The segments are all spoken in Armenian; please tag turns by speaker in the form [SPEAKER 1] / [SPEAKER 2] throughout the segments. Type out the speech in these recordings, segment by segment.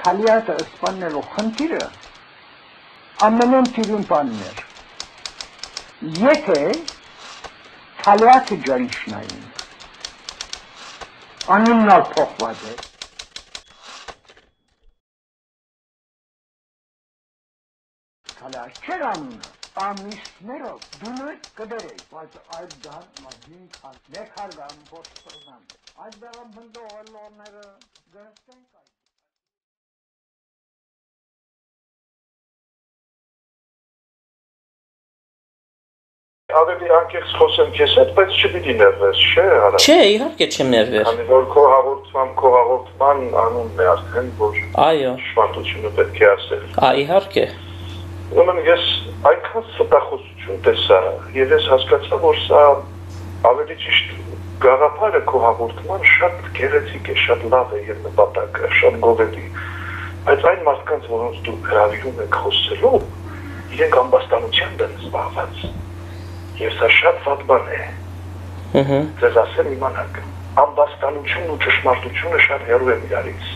[SPEAKER 1] Թալիատը սպաննելու խնդիրը ամենեն տիրուն բանն էր։ Եթե Թալիատը ջանիշնային անուննալ փոխված է Թալիատ չեր անունը ամիսներով դուներ կդերեի, բայց այդ դան մագին քան մեկ հարգան փոխսրան։ Այդ դրան բնդողելորները գրստենք
[SPEAKER 2] ավելի անկեղծ խոսեմ քեզ հետ, բայց չպիտի ներվես, չէ՞, արա։
[SPEAKER 3] Չէ, իհարկե չեմ ներվեր։
[SPEAKER 2] Քանի որ քո հաղորդման, քո հաղորդման անունն է արդեն, որ
[SPEAKER 3] Այո։
[SPEAKER 2] շվարտությունը պետք է ասել։
[SPEAKER 3] Ա իհարկե։
[SPEAKER 2] Ուրեմն ես այնքան ստախոսություն տեսա, եւ ես հասկացա, որ սա ավելի ճիշտ գաղափարը քո հաղորդման շատ գեղեցիկ է, շատ լավ է եւ նպատակը, շատ գովելի։ Բայց այն մարդկանց, որոնց դու հravirում եք խոսելու, իրենք ամբաստանությամբ են զբաղված Եվ սա շատ վատ բան է։
[SPEAKER 3] Ահա։
[SPEAKER 2] Ձեզ ասեմ իմանաք, ամբաստանությունն ու ճշմարտությունը շատ հեռու են իրարից։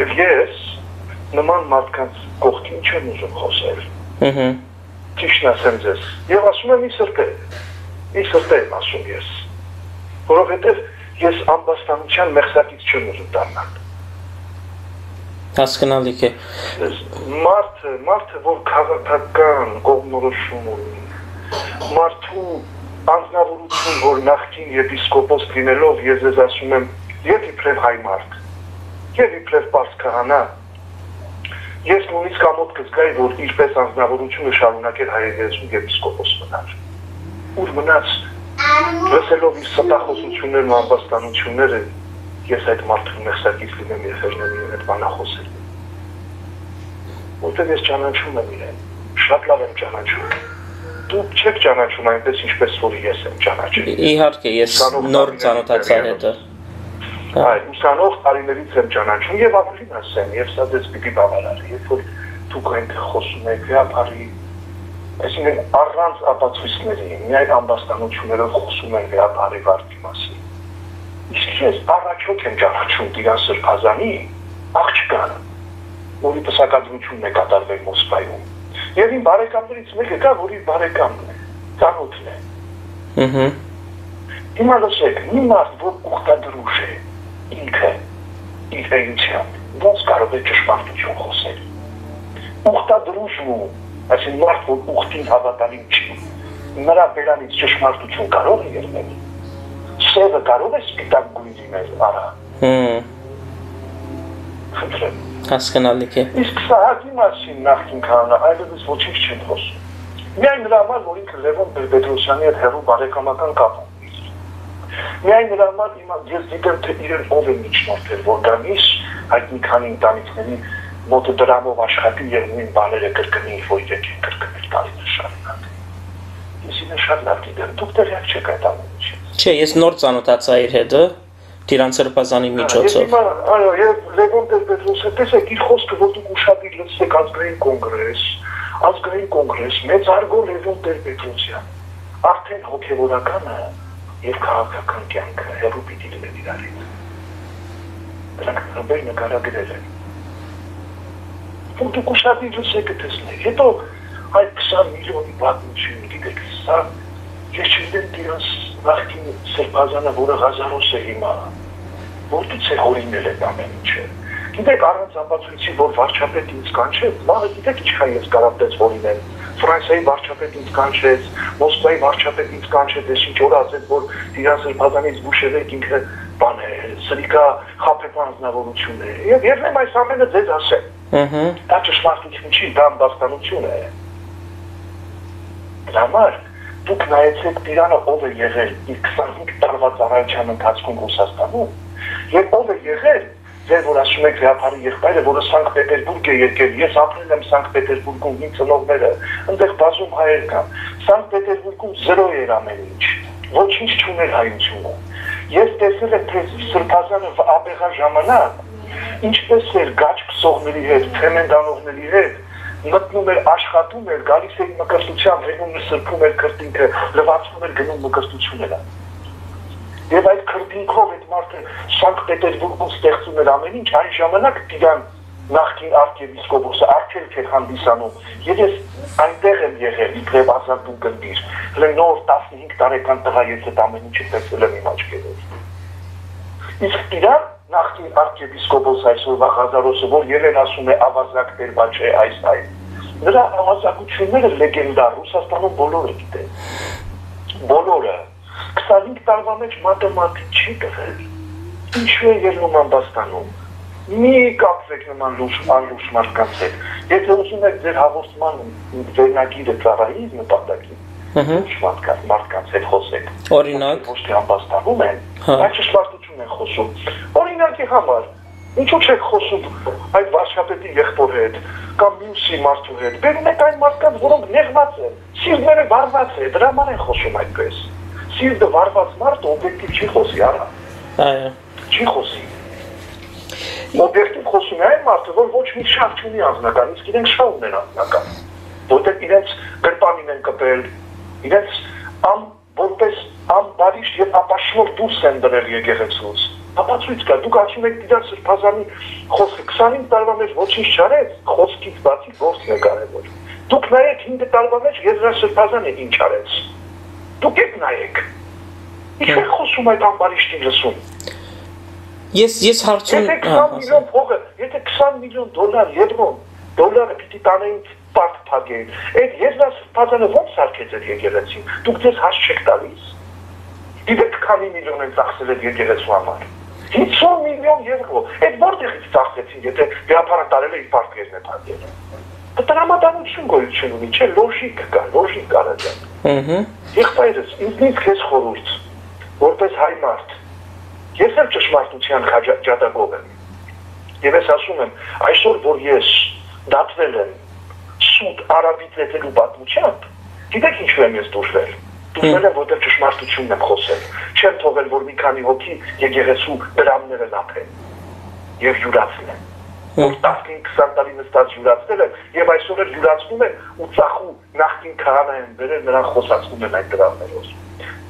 [SPEAKER 2] Եվ ես նման մարդկանց կողքին չեմ ուզում խոսել։
[SPEAKER 3] Ահա։
[SPEAKER 2] Ճիշտն ասեմ ձեզ։ Եվ ասում եմ ի սրտե։ Ի սրտե եմ ասում ես։ Որովհետև ես ամբաստանության մեղսակից չեմ ուզում դառնալ։
[SPEAKER 3] Հասկանալի է։
[SPEAKER 2] Մարդը, մարդը, որ քաղաքական կողմնորոշում ունի, մարդու անznավորություն, որ նախքին եպիսկոպոս լինելով ես ես ասում եմ, եւ իբրև հայ մարդ, եւ իբրև պարս քահանա, ես նույնիսկ ամոթ կզգայի, որ ինչպես անznավորությունը շարունակել հայերենցու եպիսկոպոս մնար։ Ուր մնաց լսելով իր ստախոսություններն ու ամբաստանությունները, ես այդ մարդու մեղսակից լինեմ եւ հերնեմ այդ բանախոսել։ Որտեղ ես ճանաչում եմ իրեն, շատ լավ եմ ճանաչում դուք չեք ճանաչում այնպես ինչպես որ ես եմ ճանաչել։
[SPEAKER 3] Իհարկե, ես նոր ծանոթացա հետը։
[SPEAKER 2] Այ ուսանող տարիներից եմ ճանաչում եւ ավելին ասեմ, եւ սա դες պիտի բավարարի, երբ որ դուք այնտեղ խոսում եք վեապարի, այսինքն առանց ապացույցների, միայն ամբաստանություններով խոսում են վեապարի վարկի մասին։ Իսկ ես առաջոք եմ ճանաչում Տիրան Սրբազանի աղջկան, որի պսակադրությունն է կատարվել Մոսկվայում Եվ իմ բարեկամներից մեկը կա, որ իր բարեկամն է, ծանոթն է։
[SPEAKER 3] Ահա։
[SPEAKER 2] Հիմա լսեք, մի մարդ, որ ուխտադրուժ է, ինքը իր էությամբ, ոնց կարող է ճշմարտություն խոսել։ Ուխտադրուժն ու այսին մարդ, որ ուխտին հավատալին չի, նրա բերանից ճշմարտություն կարող է ելնել։ Սևը կարող է սպիտակ գույն լինել, արա։
[SPEAKER 3] Հմ։
[SPEAKER 2] Խնդրեմ
[SPEAKER 3] Հասկանալի է։
[SPEAKER 2] Իսկ Սահակի մասին նախին կանոնը այլևս ոչինչ չեն խոսում։ Միայն նրա համար, որ ինքը Լևոն Բերբեդրոսյանի հետ հերո բարեկամական կապ ունի։ Միայն նրա համար հիմա ես գիտեմ թե իրեն ով է միջնորդել, որ գանիս այդ մի քանի ընտանիքների մոտը դրամով աշխատի եւ նույն բաները կրկնի, որ իրենք են կրկնել տարիներ շարունակ։ Ես ինձ շատ լավ գիտեմ, դուք տեղյակ չեք այդ ամենի։
[SPEAKER 3] Չէ, ես նոր ծանոթացա իր հետ, Տիրան Սրբազանի միջոցով։
[SPEAKER 2] Այո, եւ Լևոն Տեր-Պետրոսը տեսեք իր խոսքը, որ դուք ուշադիր լսեք ազգային կոնգրես, ազգային կոնգրես, մեծ արգո Լևոն Տեր-Պետրոսյան։ Արդեն հոգեվորականը եւ քաղաքական կյանքը հերո պիտի լինեն իրարից։ Դրանք հաբեր նկարագրել են։ Ու դուք ուշադիր լսեք տեսնեք։ Հետո այդ 20 միլիոնի պատմություն գիտեք, սա ես չգիտեմ դրանց նախքին Սերբազանը, որը Ղազարոս է հիմա, որտից է հորինել այդ ամեն ինչը։ Գիտեք, առանց ապացույցի, որ վարչապետ ինձ կանչեց, բանը գիտեք ինչքան ես դες հորինել։ Ֆրանսիայի վարչապետ ինձ կանչեց, Մոսկվայի վարչապետ ինձ կանչեց, ես ինչ որ ասեց, որ Տիրան Սերբազանից Բուշևեկ ինքը բան է, սրիկա խափեփան անznավորություն է։ Եվ ես եմ այս ամենը ձեզ ասեմ։
[SPEAKER 3] Ահա։
[SPEAKER 2] Դա ճշմարտություն չի, դա ամբաստանություն է։ Դրա համար դուք նայեցեք Տիրանը ով է եղել իր 25 տարվա ծառայության ընթացքում Ռուսաստանում եւ ով է եղել ձեր որ ասում եք վիապարի եղբայրը որը Սանկտ Պետերբուրգ է եկել ես ապրել եմ Սանկտ Պետերբուրգում ինձ ծնողները այնտեղ բազում հայեր կան Սանկտ Պետերբուրգում 0 էր ամեն ինչ ոչինչ չուներ հայությունը ես տեսել եմ թե Սրբազանը ապեղա ժամանակ ինչպես էր գաչ քսողների հետ, թեմենդանողների հետ մտնում էր աշխատում էր, գալիս էր մկրտությամբ, հենում էր սրբում էր քրտինքը, լվացում էր գնում մկրտությունները։ Եվ այդ քրտինքով այդ մարդը Սանկտ Պետերբուրգում ստեղծում էր ամեն ինչ, այն ժամանակ Տիգրան նախկին arczepiskopos-ը արգելք էր հանդիսանում։ Եվ ես այնտեղ եմ եղել, իբրև ազատուն գնդիր։ Հələ նոր 15 տարեկան տղա ես այդ ամեն ինչը տեսել եմ իմ աչքերով։ Իսկ Տիգրան նախկին arczepiskopos այսօրվա Ղազարոսը, որ ելել ասում է ավազակ Տերբաչե այս այն։ Նրա համազգությունները լեգենդար Ռուսաստանում բոլորը գիտեն։ Բոլորը 25 տարվա մեջ մաթեմատիկ չի տվել։ Ինչու է ելնում ամբաստանում։ Մի կապվեք նման լուր անլուր մարդկանց հետ։ Եթե ուզում եք ձեր հաղորդման վերնագիրը ծառայի նպատակի,
[SPEAKER 3] Ահա։
[SPEAKER 2] մարդկանց մարդկանց հետ խոսեք։
[SPEAKER 3] Օրինակ,
[SPEAKER 2] Ոչ թե ամբաստանում են,
[SPEAKER 3] Հա։
[SPEAKER 2] այլ ճշմարտություն են խոսում։ Օրինակի համար Ինչու՞ չեք խոսում այդ վարշապետի եղբոր հետ կամ մյուսի մարդու հետ։ Բերում եք այն մարդկանց, որոնք նեղված են, սիրտները վարված է, դրա համար են խոսում այդպես։ Սիրտը վարված մարդը օբյեկտիվ չի խոսի, արա,
[SPEAKER 3] այո։
[SPEAKER 2] չի խոսի։ Օբյեկտիվ խոսում է այն մարդը, որ ոչ մի շարժ չունի անձնական, իսկ իրենք շահ ունեն անձնական։ Որտեղ իրենց գրպանին են կպել, իրենց ամ որպես ամբարիշ եւ ապաշնոր դուրս են դրել եկեղեցուց։ Ապացույց կա, դուք ասում եք դիդար սրբազանի խոսքը 25 տարվա մեջ ոչինչ չարեց, խոսքից բացի գործն է կարևոր։ Դուք նայեք 5 տարվա մեջ Եզրայել սրբազանը ինչ արեց։ Դուք եք նայեք։ Ինչ է խոսում այդ ամբարիշտի լսում։
[SPEAKER 3] Ես ես հարցում
[SPEAKER 2] Եթե
[SPEAKER 3] հա,
[SPEAKER 2] 20 միլիոն փողը, եթե 20 միլիոն դոլար եվրոն, դոլարը պիտի տանեին պարտ փակեին։ Այդ եզրած բաժանը ո՞նց սարքեց այդ եկեղեցին։ Դուք ձեզ հաս չեք տալիս։ Գիտեք քանի միլիոն են ծախսել այդ եկեղեցու համար։ 50 միլիոն եվրո։ Այդ որտեղից ծախսեցին, եթե վիապարը տարել է իր պարտքերն է փակել։ Տրամադանություն գոյություն ունի, չէ, լոժիկ կա, լոժիկ կա դա։
[SPEAKER 3] Ահա։
[SPEAKER 2] Եղբայրս, ինձնից քեզ խորհուրդ, որպես հայ մարդ, ես էլ ճշմարտության քաջատագով եմ։ Եվ ես ասում եմ, այսօր որ ես դատվել եմ սուտ արաբից լեցելու պատմությամբ, գիտեք ինչու եմ ես դուրվել։ Դուրվել եմ, որտեղ ճշմարտությունն եմ խոսել։ Չեմ թողել, որ մի քանի հոգի եկեղեցու դրամները լափեն եւ յուրացնեն։ Որ 15-20 տարի նստած յուրացնել են եւ այսօր էլ յուրացնում են ու ցախու նախքին քահանա են վերել նրան խոսացնում են այդ դրամներով։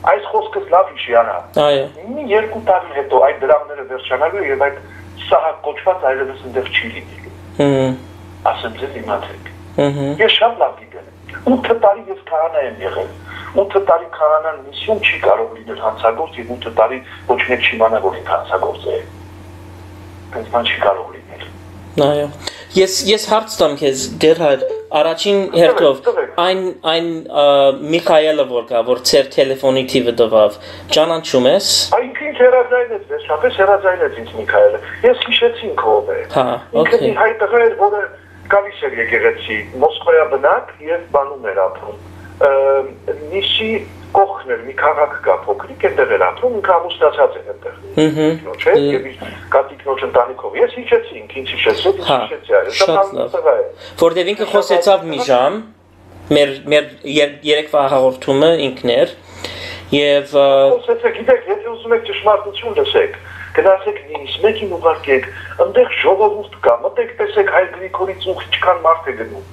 [SPEAKER 2] Այս խոսքս լավ հիշի արա։
[SPEAKER 3] Այո։
[SPEAKER 2] Մի երկու տարի հետո այդ դրամները վերջանալու եւ այդ սահակ կոչված այլևս այնտեղ չի լինելու։
[SPEAKER 3] Հմ։
[SPEAKER 2] Ասեմ ձեզ իմացեք։ Ես շատ լավ գիտեմ։ 8 տարի ես քահանա եմ եղել։ 8 տարի քահանան միսիոն չի կարող լինել հանցագործ եւ 8 տարի ոչ մեկ չիմանա որ ինքը հանցագործ է։ Բայց բան չի կարող լինել։
[SPEAKER 3] Այո։ Ես ես հարց տամ քեզ Գերհարդ, առաջին հերթով այն այն Միխայելը որ կա, որ ծեր տելեֆոնի թիվը տվավ, ճանաչում ես։
[SPEAKER 2] Այնքան ինձ հերազայնեց, վերջապես հերազայնեց ինձ Միքայելը։ Ես հիշեցի ինքը ով է։
[SPEAKER 3] Հա,
[SPEAKER 2] Ինքը
[SPEAKER 3] օքեյ։
[SPEAKER 2] հայ տղա էր, որը գալիս էր եկեղեցի, Մոսկվայա բնակ եւ բանում էր ապրում։ Նիշի կողքն էր, մի քաղաք կա փոքրիկ, այնտեղ էր ապրում, ինքը ամուսնացած էր այնտեղ։
[SPEAKER 3] Ահա։
[SPEAKER 2] Ոչ է, եւ կատիկնոջ ընտանիքով։ Ես հիշեցի, ինքը ինձ հիշեցի, ինձ
[SPEAKER 3] Հա,
[SPEAKER 2] հիշեցի այո։
[SPEAKER 3] շատ լավ։ Որտեւ ինքը խոսեցավ մի ժամ, մեր մեր եր- երեկվա հաղորդումը ինքն էր եւ ա,
[SPEAKER 2] Խոսեցեք, գիտեք, եթե ուզում եք ճշմարտություն լսեք, գնացեք նույնիսկ մեկին ուղարկեք, այնտեղ ժողովուրդ կա, մտեք տեսեք հայ Գրիգորից ու ինչքան մարդ է գնում։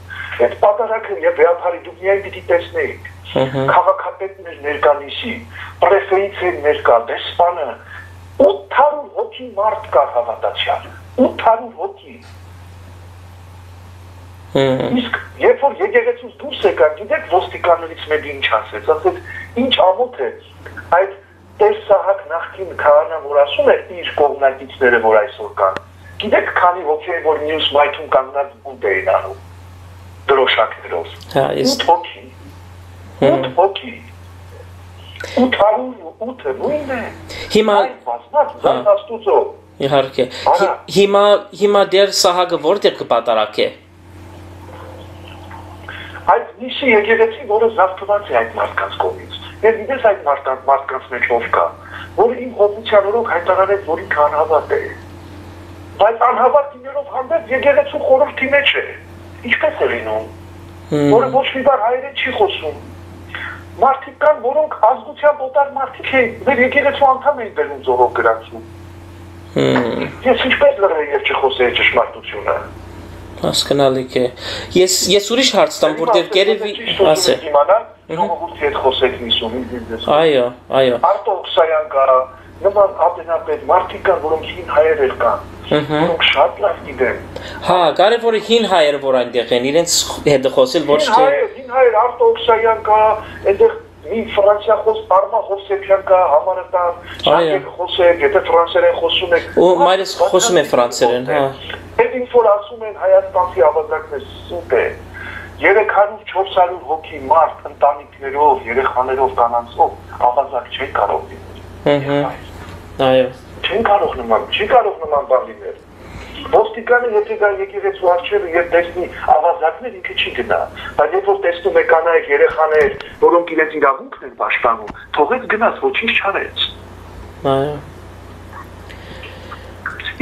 [SPEAKER 2] Այդ պատարակը եւ վեապարի դուք միայն պիտի տեսնեիք։
[SPEAKER 3] ըհը,
[SPEAKER 2] Քաղաքապետն էր ներկանիսի, պրեֆեից էր ներկա, դեսպանը 800 հոգի մարդ կար հավատացյալ։ 800 հոգի։ Իսկ երբ որ եկեղեցուց դուրս եկան, գիտեք ոստիկաններից մեկը ինչ ասեց, ասեց, ինչ ամոթ է այդ Տեր Սահակ նախքին քահանա որ ասում է իր կողմնակիցները որ այսօր կան։ Գիտեք քանի ոգի է որ մյուս մայթում կանգնած բուդ էին անում դրոշակներով։
[SPEAKER 3] հա, ես
[SPEAKER 2] 8 հոգի։ 8 հոգի։ 808-ը նույնն է։
[SPEAKER 3] հիմա
[SPEAKER 2] բազմած զան աստուծո։
[SPEAKER 3] իհարկե հիմա հիմա դեր սահագը որտեղ կպատարակե։
[SPEAKER 2] այդ նիշի եկեղեցի, որը զավթված է այդ մարդկանց կողմից։ Ես գիտես այդ մարդկանց մարդկանց մեջ ով կա, որ իմ հոգության օրոք հայտարարեց, որ ինքը անհավատ է։ Բայց անհավատ լինելով հանդերձ եկեղեցու խորհրդի մեջ է։ Ինչպես է լինում, որը ոչ մի բար հայերեն չի խոսում։ Մարդիկ կան, որոնք ազգությամբ օտար մարդիկ են, մեր եկեղեցու անդամ են բերում զորով գրանցում։
[SPEAKER 3] հմ,
[SPEAKER 2] Ես ինչպես լրը եւ չխոսեի ճշմարտությունը։
[SPEAKER 3] հասկանալի է։ Ես ես ուրիշ հարց տամ, որտեղ գերեւի ասե։
[SPEAKER 2] Իմանալ, ժողովրդի հետ խոսեք միսում ինձ
[SPEAKER 3] Այո, այո։
[SPEAKER 2] Արտո Օքսայան կա, նման ատենապետ մարդիկ կան, որոնք հին հայեր կան, որոնք շատ լավ գիտեն։
[SPEAKER 3] Հա, կարևորը հին հայերը որ այնտեղ են, իրենց հետ խոսել ոչ թե
[SPEAKER 2] հին հայեր Արտո Օքսայան կա, այնտեղ մի ֆրանսիա խոս Արմա Հովսեփյան կա, համարատար, շարքեք խոսեք, եթե ֆրանսերեն խոսում եք։
[SPEAKER 3] Ու մայրս խոսում է ֆրանսերեն, հա։
[SPEAKER 2] Այդ ինչ որ ասում են Հայաստանի ավազակներ սուտ է։ 300-400 հոգի մարդ ընտանիքներով, երեխաներով, կանանցով ավազակ չեն կարող լինել։
[SPEAKER 3] Ահա։ Այո։
[SPEAKER 2] Չեն կարող նման, չի կարող նման բան լինել։ Ոստիկանը եթե գա եկեղեցու արջերը եւ տեսնի ավազակներ ինքը չի գնա, բայց երբ որ տեսնում է կանայք երեխաներ, որոնք իրենց իրավունքն են պաշտպանում, թողեց գնաց, ոչինչ չարեց։
[SPEAKER 3] Այո։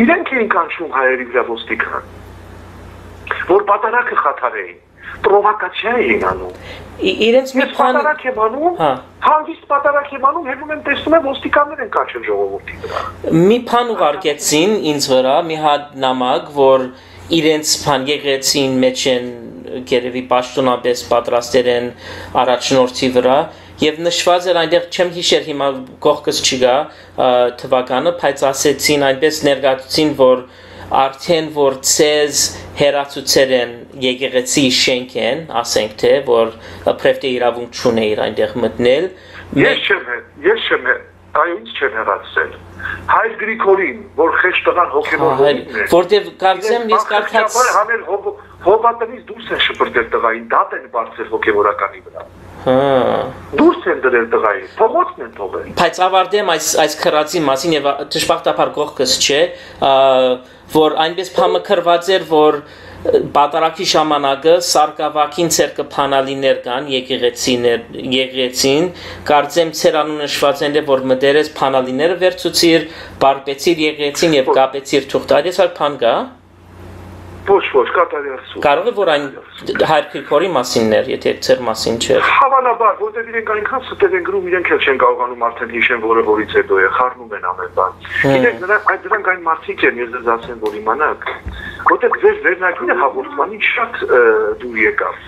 [SPEAKER 2] Իրենք էին կանչում հայերի վրա ոստիկան, որ պատարակը խաթարեին, պրովոկացիա էին անում։
[SPEAKER 3] Իրենց մի բան
[SPEAKER 2] պատարակ եմ անում,
[SPEAKER 3] Հա։
[SPEAKER 2] հանգիստ պատարակ եմ անում, հետո եմ տեսնում եմ ոստիկաններ են կանչել ժողովրդի վրա։
[SPEAKER 3] մի բան ուղարկեցին ինձ վրա մի հատ նամակ, որ իրենց բան եղեցին մեջ են գերեւի պաշտոնապես պատրաստեր են առաջնորդի վրա եւ նշված էր այնտեղ չեմ հիշեր հիմա կողքս չգա թվականը բայց ասեցին այնպես ներգաղթեցին որ արդեն որ ցեզ հերացուցեր են եկեղեցի շենքեն ասենք թե որ պրեֆտե իրավունք չունեիր այնտեղ մտնել
[SPEAKER 2] Ես չեմ, ես չեմ, այո, ինձ չեմ հեռացել։ Հայր Գրիգորին, որ խեշ տղան հովիվն է։
[SPEAKER 3] որտեվ կարծեմ ես կարդաց
[SPEAKER 2] հանել հովատնից դուրս են շպրտել տղային, դատ են բարձել հոգևորականի վրա։
[SPEAKER 3] հա
[SPEAKER 2] Դուրս են դրել տղային, փողոցն են թողել։
[SPEAKER 3] Բայց ավարտեմ այս այս քրածի մասին եւ դժբախտաբար կողքս չէ, որ այնպես փամը քրված էր, որ պատարակի ժամանակը սարկավակին ցերկը փանալիներ կան եկեղեցիներ եկեղեցին կարծեմ ցեր անունը նշված են որ մտերես փանալիները վերցուցիր բարբեցիր եկեղեցին եւ կապեցիր թուղթար ես այլ փան կա
[SPEAKER 2] Ոչ, ոչ, կատարի ասում։
[SPEAKER 3] կարող է որ այն հայր քրքորի մասիններ եթե ցեր մասին չէր
[SPEAKER 2] Հավանաբար, որտեղ իրենք այնքան ստեղ են գրում, իրենք էլ չեն կարողանում արդեն հիշեն, որը որից հետո է, խառնում են ամեն բան։ Գիտեք, նրանք այդ դրանք այն մարդիկ են, ես ձեզ ասեմ, որ իմանաք, որտեղ ձեր վերնագինը հաղորդմանից շատ դուր եկավ։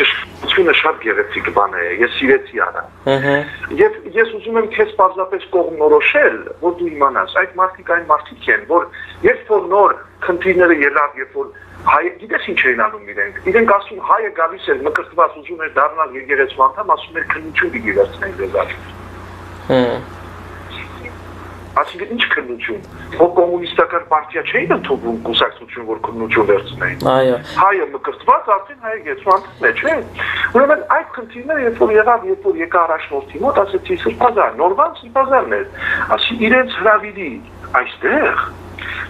[SPEAKER 2] Ճշտությունը շատ գեղեցիկ բան է, ես սիրեցի արա։
[SPEAKER 3] ըհը
[SPEAKER 2] Եվ ես ուզում եմ քեզ պարզապես կողմնորոշել, որ դու իմանաս, այդ մարդիկ այն մարդիկ են, որ երբ որ նոր քննիները ելավ, երբ որ հայ գիտես ինչ էին անում իրենք։ Իրենք ասում հայը գալիս էր մկրտված ուզում էր դառնալ եկեղեցու անդամ, ասում էր քննություն պիտի վերցնենք
[SPEAKER 3] հը
[SPEAKER 2] Այսինքն ինչ քննություն։ Որ կոմունիստական պարտիա չէին ընդունում կուսակցություն, որ քննություն վերցնեին։
[SPEAKER 3] այո
[SPEAKER 2] Հայը մկրտված արդեն հայը եկեղեցու անդամ է, չէ։ Ուրեմն այդ քննիները երբ որ եղավ, երբ որ եկա առաջնորդի մոտ, ասեցի սրբազան, նորվան սրբազանն էր։ Ասի իրենց հրավիրի այստեղ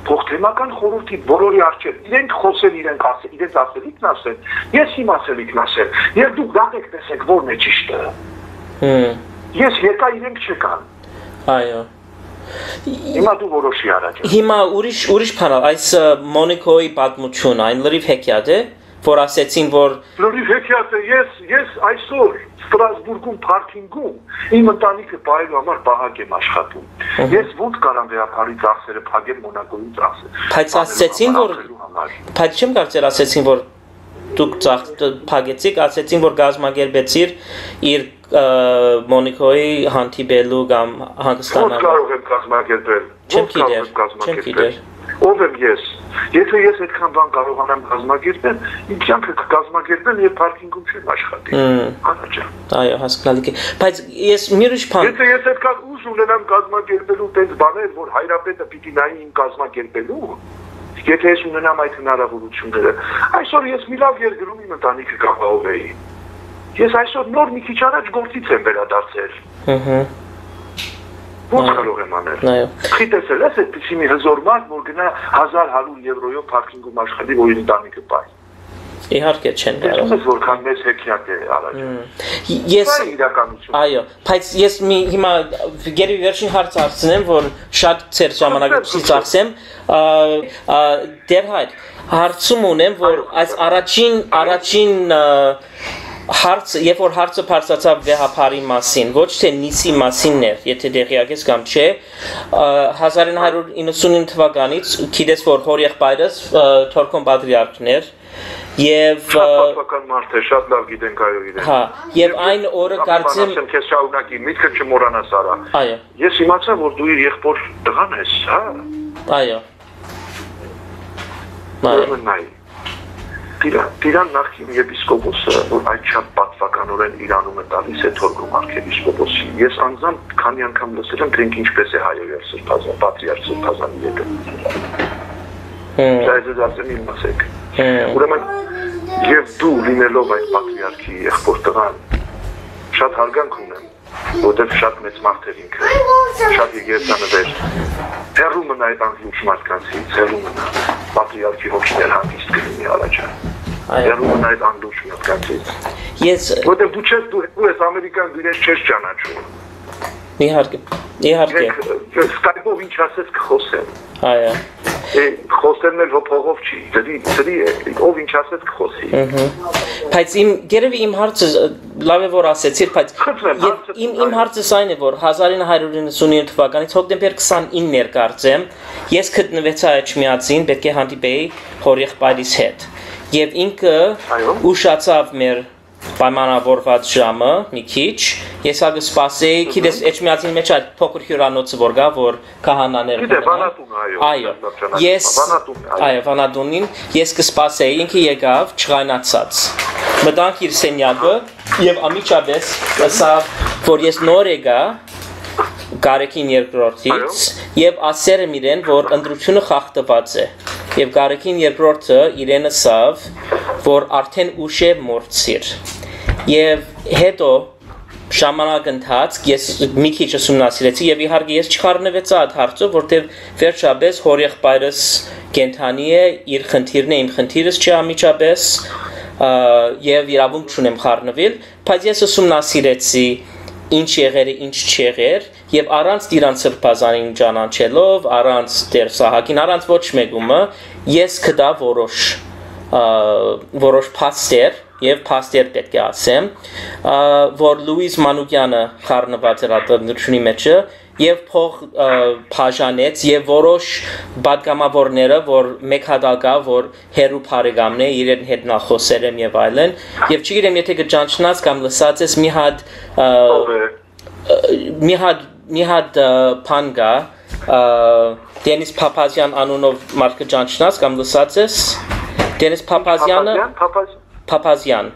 [SPEAKER 2] փոխթեմական խորհրդի բոլորի արչև իրենք խոսեն իրենք ասել իրենց ասելիքն ասել ես իմ ասելիքն ասել եւ դուք դատեք տեսեք որն է ճիշտը
[SPEAKER 3] հը
[SPEAKER 2] ես եկա իրենք չկան
[SPEAKER 3] այո
[SPEAKER 2] հիմա դու որոշի առաջ
[SPEAKER 3] Հիմա ուրիշ ուրիշ բան այս Մոնիկոյի պատմությունը այն լրիվ հեքիաթ է որ ասեցին, որ
[SPEAKER 2] Լուրիվ հեքիաթը ես ես այսօր Ստրասբուրգում պարքինգում իմ ընտանիքը բայելու համար բահակ եմ աշխատում։ Ես ոնց կարամ վերապարի ծախսերը փակեմ Մոնակոյի ծախսը։
[SPEAKER 3] Բայց ասեցին, որ Բայց չեմ կարծել ասեցին, որ դուք ծախտ փագեցիք, ասեցին, որ գազམ་ագերբեցիր իր Մոնիկոյի հանդիպելու կամ հանգստանալու։ Ո՞նց
[SPEAKER 2] կարող եմ գազམ་ագերբել։
[SPEAKER 3] Չեմ գիտեր։ Չեմ գիտեր
[SPEAKER 2] ով եմ ես։ Եթե ես այդքան բան կարողանամ կազմակերպել, իմ կյանքը կկազմակերպեմ եւ parking-ում չեմ աշխատի։ Անաճա։
[SPEAKER 3] Այո, հասկանալի է։ Բայց ես մի ուրիշ բան։
[SPEAKER 2] Եթե ես այդքան ուժ ունենամ կազմակերպելու տես բաներ, որ հայրապետը պիտի նայի իմ կազմակերպելու, եթե ես ունենամ այդ հնարավորությունները, այսօր ես մի լավ երկրում իմ ընտանիքը կապահովեի։ Ես այսօր նոր մի քիչ առաջ գործից եմ վերադարձել։
[SPEAKER 3] Ահա
[SPEAKER 2] ո՞նց կարող եմ անել։
[SPEAKER 3] Այո։
[SPEAKER 2] Չի տեսել ես այդպիսի մի հզոր մարդ, որ գնա 1000 100 եվրոյով parking-ում աշխատի, որ իր տանիքը պայ։
[SPEAKER 3] Իհարկե չեն
[SPEAKER 2] դե
[SPEAKER 3] կարող։
[SPEAKER 2] Ես որքան մեծ հեքիաթ է առաջ։
[SPEAKER 3] Ես այո, բայց ես մի հիմա գերի վերջին հարց հարցնեմ, որ շատ ծեր ժամանակից հարցեմ, դեռ հայտ հարցում ունեմ, որ այս առաջին առաջին ա, հարցը, երբ որ հարցը բարձրացավ վեհապարի մասին, ոչ թե նիսի մասինն էր, եթե դեղյակ ես կամ չէ, ա, 1999 թվականից գիտես որ հոր եղբայրս Թորքոն Պատրիարքն էր, եւ
[SPEAKER 2] Շատ պատվական մարդ է, շատ լավ գիտենք այո իրեն։
[SPEAKER 3] հա եւ այն օրը կարծեմ
[SPEAKER 2] Ասեմ քեզ շարունակի, միտքը չմոռանաս արա։
[SPEAKER 3] այո
[SPEAKER 2] Ես իմացա, որ դու իր եղբոր տղան ես, հա։
[SPEAKER 3] այո այո
[SPEAKER 2] նայ։ Տիրան, նախին եպիսկոպոսը, որ այդ շատ պատվականորեն Իրանումը տալիս է թորգում arczepiskopոսի։ Ես անձամբ քանի անգամ լսել եմ, թե ինքը ինչպես է հայոյել սրբազան, պատրիարք սրբազանի հետ։ Դա ես ասեմ իմ մասեք։ Ուրեմն եւ դու լինելով այդ պատրիարքի եղբոր տղան շատ հարգանք ունեմ, որտեղ շատ մեծ մարդ էր ինքը, շատ եկեղեցանվեր։ Հերու մնա այդ անլուծ մարդկանցից, հերու մնա պատրիարքի հոգիներ հանդիստ կլինի առաջան։ մնա այդ անլուծ մարդկանցից։
[SPEAKER 3] ես
[SPEAKER 2] Որտեղ դու չես դու դու ես ամերիկան դուրս չես ճանաչում։
[SPEAKER 3] իհարկե իհարկե
[SPEAKER 2] Ես սկայպով ինչ ասես կխոսեմ։
[SPEAKER 3] այո
[SPEAKER 2] Է խոսելն էլ փողով չի։ Դրի դրի ով ինչ ասես կխոսի։
[SPEAKER 3] Բայց իմ գերեւի իմ հարցը լավ է որ ասեցիր, բայց իմ իմ հարցը այն է որ 1999 թվականից հոկտեմբեր 29-ներ կարծեմ, ես գտնվեցա այդ չմիածին, պետք է հանդիպեի հորիղբայրիս հետ։ Եվ ինքը ուշացավ մեր պայմանավորված ժամը մի քիչ ես ագ սպասեի գիտես էջմիածին մեջ այդ փոքր հյուրանոցը որ գա որ քահանաներ
[SPEAKER 2] Գիտե,
[SPEAKER 3] կգնան։
[SPEAKER 2] Վանատունը, այո,
[SPEAKER 3] այո ես
[SPEAKER 2] այո։
[SPEAKER 3] վանադունին ես կսպասեի ինքը եկավ չղայնացած մտանք իր սենյակը եւ ամիջապես լսավ որ ես նոր եկա Գարեքին երկրորդից եւ ասեր եմ իրեն որ ընտրությունը խախտված է եւ Գարեքին երկրորդը իրեն ասավ որ արդեն ուշ է մորցիր եւ հետո ժամանակ ընթացք ես մի քիչ ուսումնասիրեցի եւ իհարկե ես չխառնվեցա այդ հարցը որտեվ վերջապես հորեղբայրս կենթանի է իր խնդիրն է իմ խնդիրս չի ամիջապես եւ իրավունք չունեմ խառնվել բայց ես ուսումնասիրեցի ինչ եղեր է, ինչ չեղեր եւ առանց դիրան սրբազանին ճանաչելով, առանց դեր Սահակին, առանց ոչ մեկումը ես կդա որոշ որոշ փաստեր եւ փաստեր պետք է ասեմ, որ Լուիս Մանուկյանը խառնված էր ատնդությունի մեջը եւ փող բաժանեց եւ որոշ պատգամավորները որ մեկ հատակա որ հերու բարեկամն է իրեն հետ նա խոսել եմ եւ այլն եւ չգիտեմ եթե կճանչնաց կամ լսած ես մի հատ մի հատ մի հատ բան կա Դենիս Փափազյան անունով մարդը ճանչնաց կամ լսած ես Դենիս Փափազյանը
[SPEAKER 2] Փափազյան,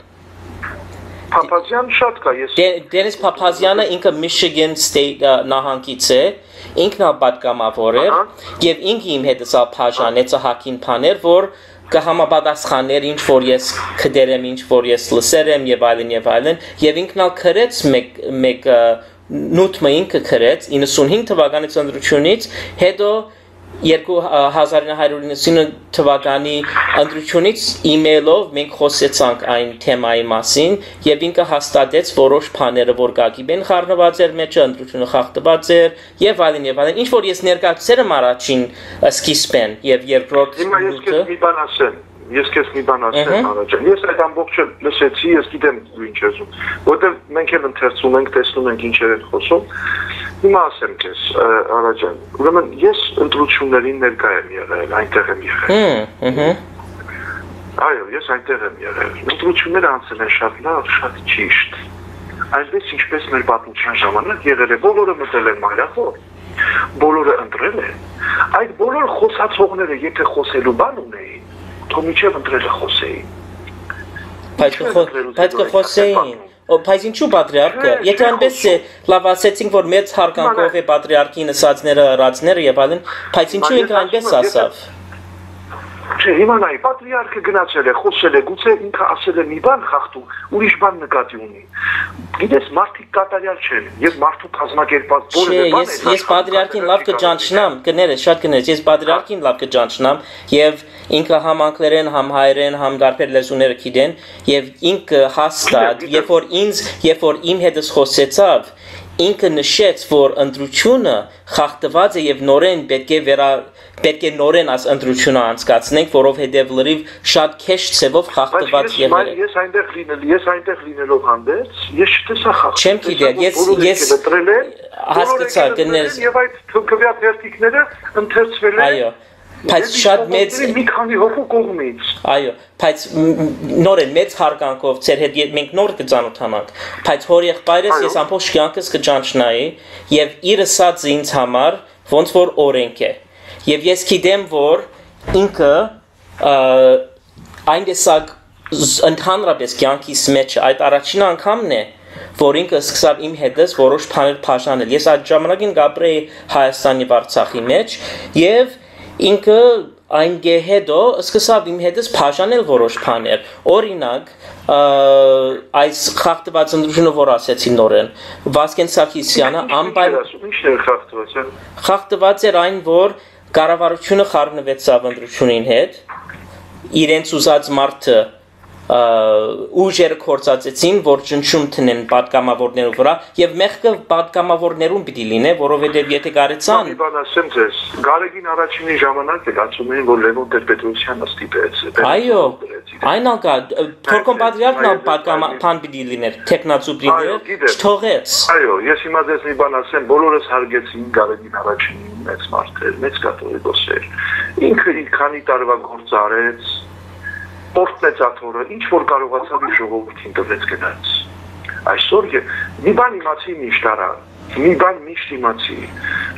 [SPEAKER 3] Փափազյան
[SPEAKER 2] շատ կա, ես
[SPEAKER 3] Դե- Դենիս Փափազյանը ինքը Michigan State նահանգից է ինքն ա պատգամավոր
[SPEAKER 2] Ահա։
[SPEAKER 3] եւ ինքը իմ հետ սա բաժանեց հակին բաներ որ կհամապատասխաներ ինչ որ ես կդերեմ ինչ որ ես լսեր եմ եւ այլն եւ այլն եւ ինքն ալ քրեց մեկ մեկ ա, նուտմը ինքը քրեց 95 թվականի ծննդությունից հետո 2199 թվականի ընտրությունից email-ով մենք խոսեցանք այն թեմայի մասին եւ ինքը հաստատեց որոշ բաները որ գագիբեն խառնված էր մեջը ընտրությունը խախտված էր եւ այլն եւ այլն ինչ որ ես ներկայացրել եմ առաջին սկիզբեն եւ երկրորդ
[SPEAKER 2] Հիմա ես
[SPEAKER 3] նյութը
[SPEAKER 2] մի բան ասեմ։ Ես քեզ մի բան ասեմ, առաջ։ Ես այդ ամբողջը լսեցի, ես գիտեմ դու ինչ ես ուզում։ Որտեվ մենք էլ ընթերցում ենք, տեսնում ենք ինչեր են խոսում։ Հիմա ասեմ քեզ, առաջան։ Ուրեմն ես ընտրություններին ներկա եմ եղել, այնտեղ եմ եղել։
[SPEAKER 3] ըհը
[SPEAKER 2] Այո, ես այնտեղ եմ եղել։ Ընտրությունները անցել են շատ լավ, շատ ճիշտ։ Այսպես ինչպես մեր պատմության ժամանակ եղել է, բոլորը մտել են մայրախոր։ Բոլորը ընտրել են։ Այդ բոլոր խոսացողները, եթե խոսելու բան ունեին, թող միջև ընտրելը խոսեին։
[SPEAKER 3] բայց կխո- բայց կխոսեին բայց ինչու պատրիարքը? Եթե այնպես է լավ ասեցինք որ մեծ հարգանքով է պատրիարքին ասածները հրացները եւ այլն բայց ինչու ինքը այնպես ասավ
[SPEAKER 2] Չէ, հիմա նայ, պատրիարքը գնացել է, խոսել է, գուցե ինքը ասել է մի բան խախտում, ուրիշ բան նկատի ունի։ Գիտես, մարդիկ կատարյալ չեն, եւ մարդու կազմակերպած բոլորը բան
[SPEAKER 3] ես ես պատրիարքին լավ կճանչնամ, կներես, շատ կներես, ես պատրիարքին լավ կճանչնամ եւ ինքը համ անգլերեն, համ հայերեն, համ դարբեր լեզուները գիտեն եւ ինքը հաստատ, երբ որ ինձ, երբ որ իմ հետս խոսեցավ, ինքը նշեց, որ ընտրությունը խախտված է եւ նորեն պետք է վերա պետք է նորեն աս ընտրությունը անցկացնենք, որովհետեւ լրիվ շատ քեշ ցևով խախտված եղել է։
[SPEAKER 2] ես այնտեղ լինել, ես այնտեղ լինելով հանդերձ, ես չտեսա խախտ։
[SPEAKER 3] Չեմ գիտեր, ես- ես- հասկացա, կներես-
[SPEAKER 2] եւ այդ թվքվյա թերթիկները ընթերցվել են։
[SPEAKER 3] Այո։ Բայց շատ մեծ
[SPEAKER 2] մի քանի հոգու կողմից
[SPEAKER 3] Այո, բայց նորեն մեծ հարգանքով ծեր հետ մենք նոր կծանոթանանք, բայց հոր եղբայրս ես ամբողջ կյանքս կճանչնայի եւ իր ասած ինձ համար ոնց որ օրենք է։ Եվ ես գիտեմ որ ինքը այն տեսակ զ- ընդհանրապես կյանքիս մեջ այդ առաջին անգամն է որ ինքը սկսավ իմ հետս որոշ բաներ բաժանել։ Ես այդ ժամանակին գաբրեի Հայաստանի եւ Արցախի մեջ եւ ինքը այն գեհեդո սկսավ իմ հետս բաժանել որոշ բաներ։ Օրինակ, այս խախտված ընդրությունը որ ասեցի նորեն, Վասկեն Սարգսյանը անպայման
[SPEAKER 2] ինչն է խախտված է
[SPEAKER 3] խախտված էր այն, որ կառավարությունը խառնվեցավ ընդրությունին հետ, իրենց ուզած մարդը ուժեր կորցածեցին, որ ճնշում տնեն падկամավորներու վրա եւ մեղքը падկամավորներուն պիտի լինե, որովհետեւ եթե գարեցան
[SPEAKER 2] Մի բան ասեմ ձեզ, Գարեգին առաջինի ժամանակ է ասում էին, որ Լևոն Տեր-Պետրոսյանը ստիպեց։
[SPEAKER 3] Այո, այն անկա Թուրքոն պատրիարքն падկաման պիտի լիներ, տեխնացու պիտի չթողեց։
[SPEAKER 2] Այո, ես հիմա ձեզ մի բան ասեմ, բոլորս հարգեցին Գարեգին առաջինի մեծ մարդը, մեծ կաթողիկոսը։ Ինքը իր քանի տարվա գործ արեց, օրտնեց աթորը, ինչ որ կարողացավ իր ժողովրդին տվեց գնաց։ Այսօր մի բան իմացի միշտ արա, մի բան միշտ իմացի։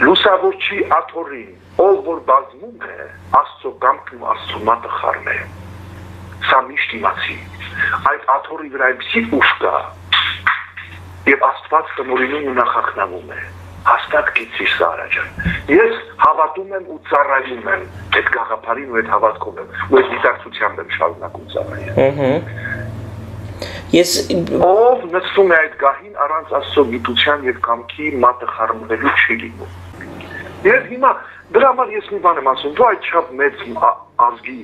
[SPEAKER 2] Լուսավորչի աթորին, ով որ բազմում է, Աստծո կամքն ու Աստծո մատը խառն է։ Սա միշտ իմացի։ Այդ աթորի վրա այնպեսի ուժ կա, եւ Աստված տնորինում ու նախախնավում է։ Հաստատ գիտի սա առաջան։ Ես հավատում եմ ու ծառայում եմ այդ գաղափարին ու այդ հավատքով եմ։ Ու այդ դիտակցությամբ եմ շարունակում ծառայել։
[SPEAKER 3] Ահա։ Ես
[SPEAKER 2] Ով նստում է այդ գահին առանց Աստծո գիտության եւ կամքի մատը խառնվելու չի լինում։ Եվ հիմա դրա համար ես մի բան եմ ասում, դու այդ չափ մեծ ազգի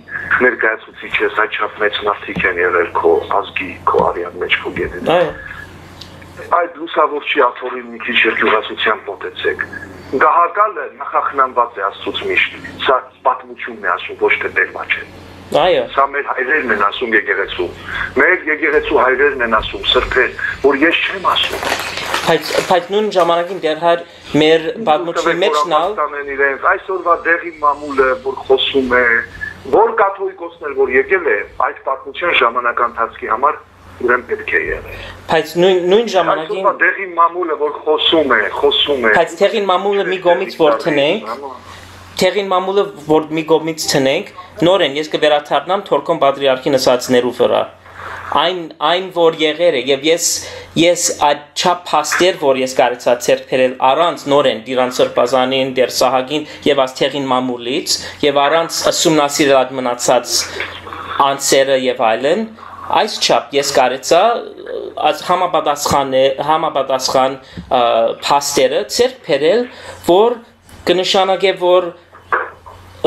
[SPEAKER 2] ներկայացուցիչ ես, այդ չափ մեծ մարդիկ են եղել քո ազգի, քո արյան մեջ քո գեներալ։
[SPEAKER 3] այո,
[SPEAKER 2] այդ լուսավորչի աթորին մի քիչ երկյուղացությամբ մոտեցեք։ Գահակալը նախախնամված է Աստծոց միշտ։ Սա պատմությունն է ասում, ոչ թե դերմաչ է։
[SPEAKER 3] այո։
[SPEAKER 2] Սա մեր հայրերն են ասում եկեղեցու։ Մեր եկեղեցու հայրերն են ասում, սրբեր, որ ես չեմ ասում։
[SPEAKER 3] Բայց բայց նույն ժամանակին դեռ հար մեր պատմությունի մեջն ալ
[SPEAKER 2] Տանեն իրենց այսօրվա դեղի մամուլը, որ խոսում է, որ կաթողիկոսներ որ եկել է այդ պատմության ժամանականթացքի համար ուրեմն պետք է եղել։
[SPEAKER 3] բայց նույն նույն ժամանակին
[SPEAKER 2] դեղի մամուլը որ խոսում է, խոսում է։
[SPEAKER 3] Բայց թեղին մամուլը մի կողմից որ տնենք, թեղին մամուլը որ մի կողմից տնենք, նորեն ես կվերաթարնամ Թորքոն Պատրիարքին ասածներու վրա։ Այն այն որ եղեր է եւ ես ես այդ չափ փաստեր որ ես կարեցա ցերկ բերել առանց նորեն Դիրան Սրբազանին, Դեր Սահագին եւ աստեղին մամուլից եւ առանց ուսումնասիրել այդ մնացած անձերը եւ այլն այս չափ ես կարեցա այս համապատասխան է համապատասխան փաստերը ցերկ բերել որ կնշանակե որ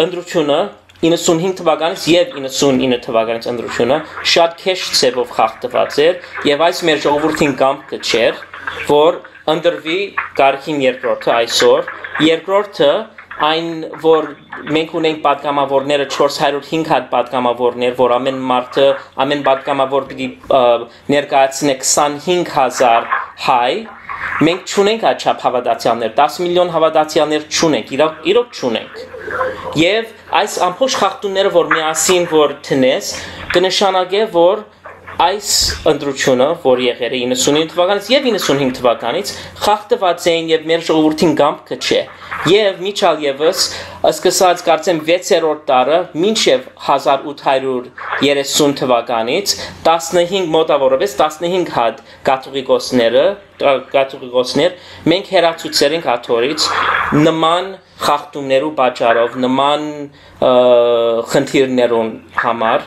[SPEAKER 3] ընդրությունը 95 թվականից եւ 99 թվականից ընդրությունը շատ քեշ ցևով խախտված էր եւ այս մեր ժողովրդին կամքը չէր որ ընդրվի Գարքին երկրորդը այսօր երկրորդը այն որ մենք ունենք պատգամավորները 405 հատ պատգամավորներ, որ ամեն մարդը, ամեն պատգամավոր պիտի ներկայացնի 25000 հայ, մենք չունենք այդ չափ հավատացյալներ, 10 միլիոն հավատացյալներ չունենք, իրոք իրոք չունենք։ Եվ այս ամբողջ խախտումները, որ միասին որ տնես, կնշանակե, որ այս ընդրությունը, որ եղել է 99 թվականից եւ 95 թվականից, խախտված էին եւ մեր ժողովրդին կամքը չէ։ Եվ միջալ եւս սկսած կարծեմ 6-րդ տարը, մինչև 1830 թվականից 15 մոտավորապես 15 հատ կաթողիկոսները, կաթողիկոսներ մենք հերացուցեր ենք աթորից նման խախտումներու պատճառով նման խնդիրներուն համար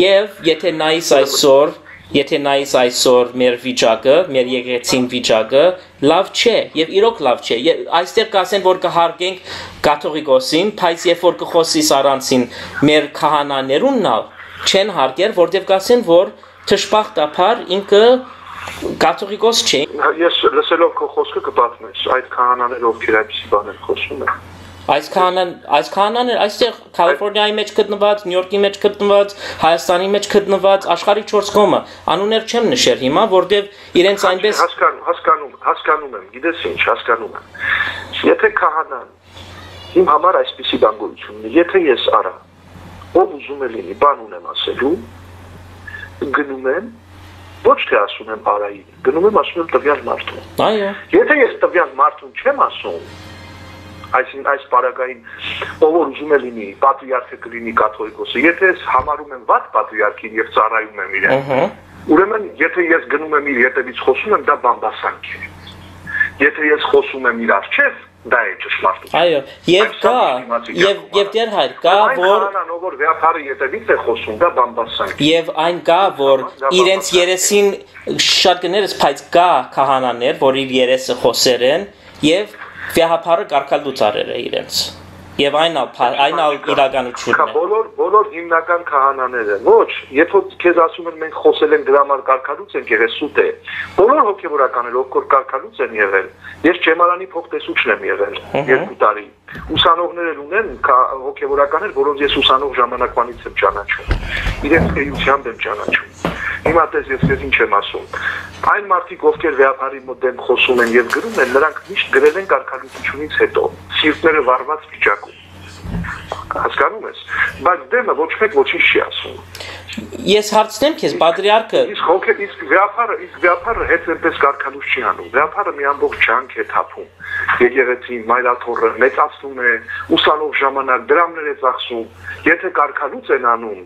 [SPEAKER 3] եւ եթե նայես այսօր եթե նայես այսօր մեր վիճակը, մեր եկեղեցին վիճակը, լավ չէ եւ իրոք լավ չէ։ Եվ Այստեղ կասեն որ կհարգենք կաթողիկոսին, բայց երբ որ կխոսիս առանցին մեր քահանաներունն ալ չեն հարգեր, որտեվ կասեն որ թշպախտապար ինքը կաթողիկոս չէ։
[SPEAKER 2] Ես լսելով քո խոսքը կպատմես, այդ քահանաները ովքեր այդպիսի բաներ խոսում են։
[SPEAKER 3] Այս քահանան, այս քահանան այստեղ Կալիֆոռնիայի մեջ գտնված, Նյու Յորքի մեջ գտնված, Հայաստանի մեջ գտնված, աշխարհի 4 կողմը։ Անուններ չեմ նշեր հիմա, որտեվ իրենց այնպես
[SPEAKER 2] հասկանում, հասկանում, հասկանում եմ, գիտես ինչ, հասկանում եմ։ Եթե քահանան իմ համար այսպիսի բան գոյություն ունի։ Եթե ես արա, ով ուզում է լինի, բան ունեմ ասելու, գնում եմ, ոչ թե ասում եմ արայի, գնում եմ ասում եմ տվյալ մարդուն։
[SPEAKER 3] Այո։
[SPEAKER 2] Եթե ես տվյալ մարդուն չեմ ասում, այսին այս պարագային ով որ ուզում է լինի, պատրիարխը կլինի կաթողիկոսը, եթե ես համարում եմ վատ պատրիարխին եւ ծառայում եմ իրեն, ուրեմն եթե ես գնում եմ իր ետևից խոսում եմ, դա բամբասանք է։ Եթե ես խոսում եմ իր արչև, դա է ճշմարտություն։
[SPEAKER 3] Այո, եւ կա, եւ եւ դեր հայր կա,
[SPEAKER 2] Այն
[SPEAKER 3] որ
[SPEAKER 2] ով որ վեհապարի ետևից է խոսում, դա բամբասանք։
[SPEAKER 3] Եվ այն կա, որ իրենց երեսին շատ կներես, բայց կա քահանաներ, որ իր երեսը խոսեր են եւ վեհապարը կարկալուց արել է իրենց։ Եվ այն այն իրականությունն է։
[SPEAKER 2] բոլոր բոլոր հիմնական քահանաները։ Ոչ, երբ որ քեզ ասում են մենք խոսել ենք դրա համար կարկալուց ենք եղել սուտ է։ Բոլոր հոգեվորականները, ովքեր կարկալուց են եղել, ես Չեմարանի փոխտեսուչն եմ եղել երկու տարի։ Ուսանողներ ունեն հոգեվորականներ, որոնց ես ուսանող ժամանակվանից եմ ճանաչում։ Իրենց քեյությամբ եմ ճանաչում։ Հիմա տես ես քեզ ինչ եմ ասում։ Այն մարդիկ, ովքեր վեհապարի մոտ դեմ խոսում են եւ գրում են, նրանք միշտ գրել են կարկալությունից հետո, սիրտները վառված վիճակում հասկանում ես բայց դեմը ոչ մեկ ոչինչ չի ասում
[SPEAKER 3] Ես հարցնեմ քեզ, պատրիարքը
[SPEAKER 2] իսկ հոգե իսկ վեապարը իսկ վեապարը հետ այնպես կարկալուց չի անում վեապարը մի ամբողջ ջանք է թափում եկեղեցին մայրաթորը մեծացնում է ուսանող ժամանակ դրամներ է ծախսում եթե կարկալուց են անում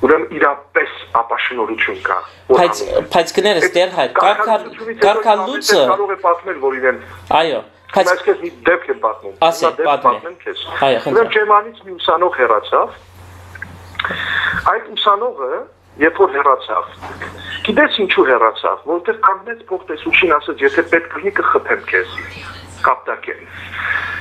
[SPEAKER 2] ուրեմն իրապես ապաշնորություն կա
[SPEAKER 3] բայց բայց կներես դեր
[SPEAKER 2] Կարկալությունից հետո
[SPEAKER 3] կարկալուցը
[SPEAKER 2] կարող է պատմել որ իրեն
[SPEAKER 3] այո բայց
[SPEAKER 2] Բայց քեզ մի դեպք եմ պատմում։ Հիմա դեպք պատմեմ քեզ։
[SPEAKER 3] Այո, խնդրեմ։
[SPEAKER 2] Ուրեմն Ջերմանից մի ուսանող հեռացավ։ Այդ ուսանողը, երբ որ հեռացավ, գիտես ինչու հեռացավ, որովհետև կանգնեց փոխտեսուչին ասաց, եթե պետք լինի կխփեմ քեզ։ Կապտակեն։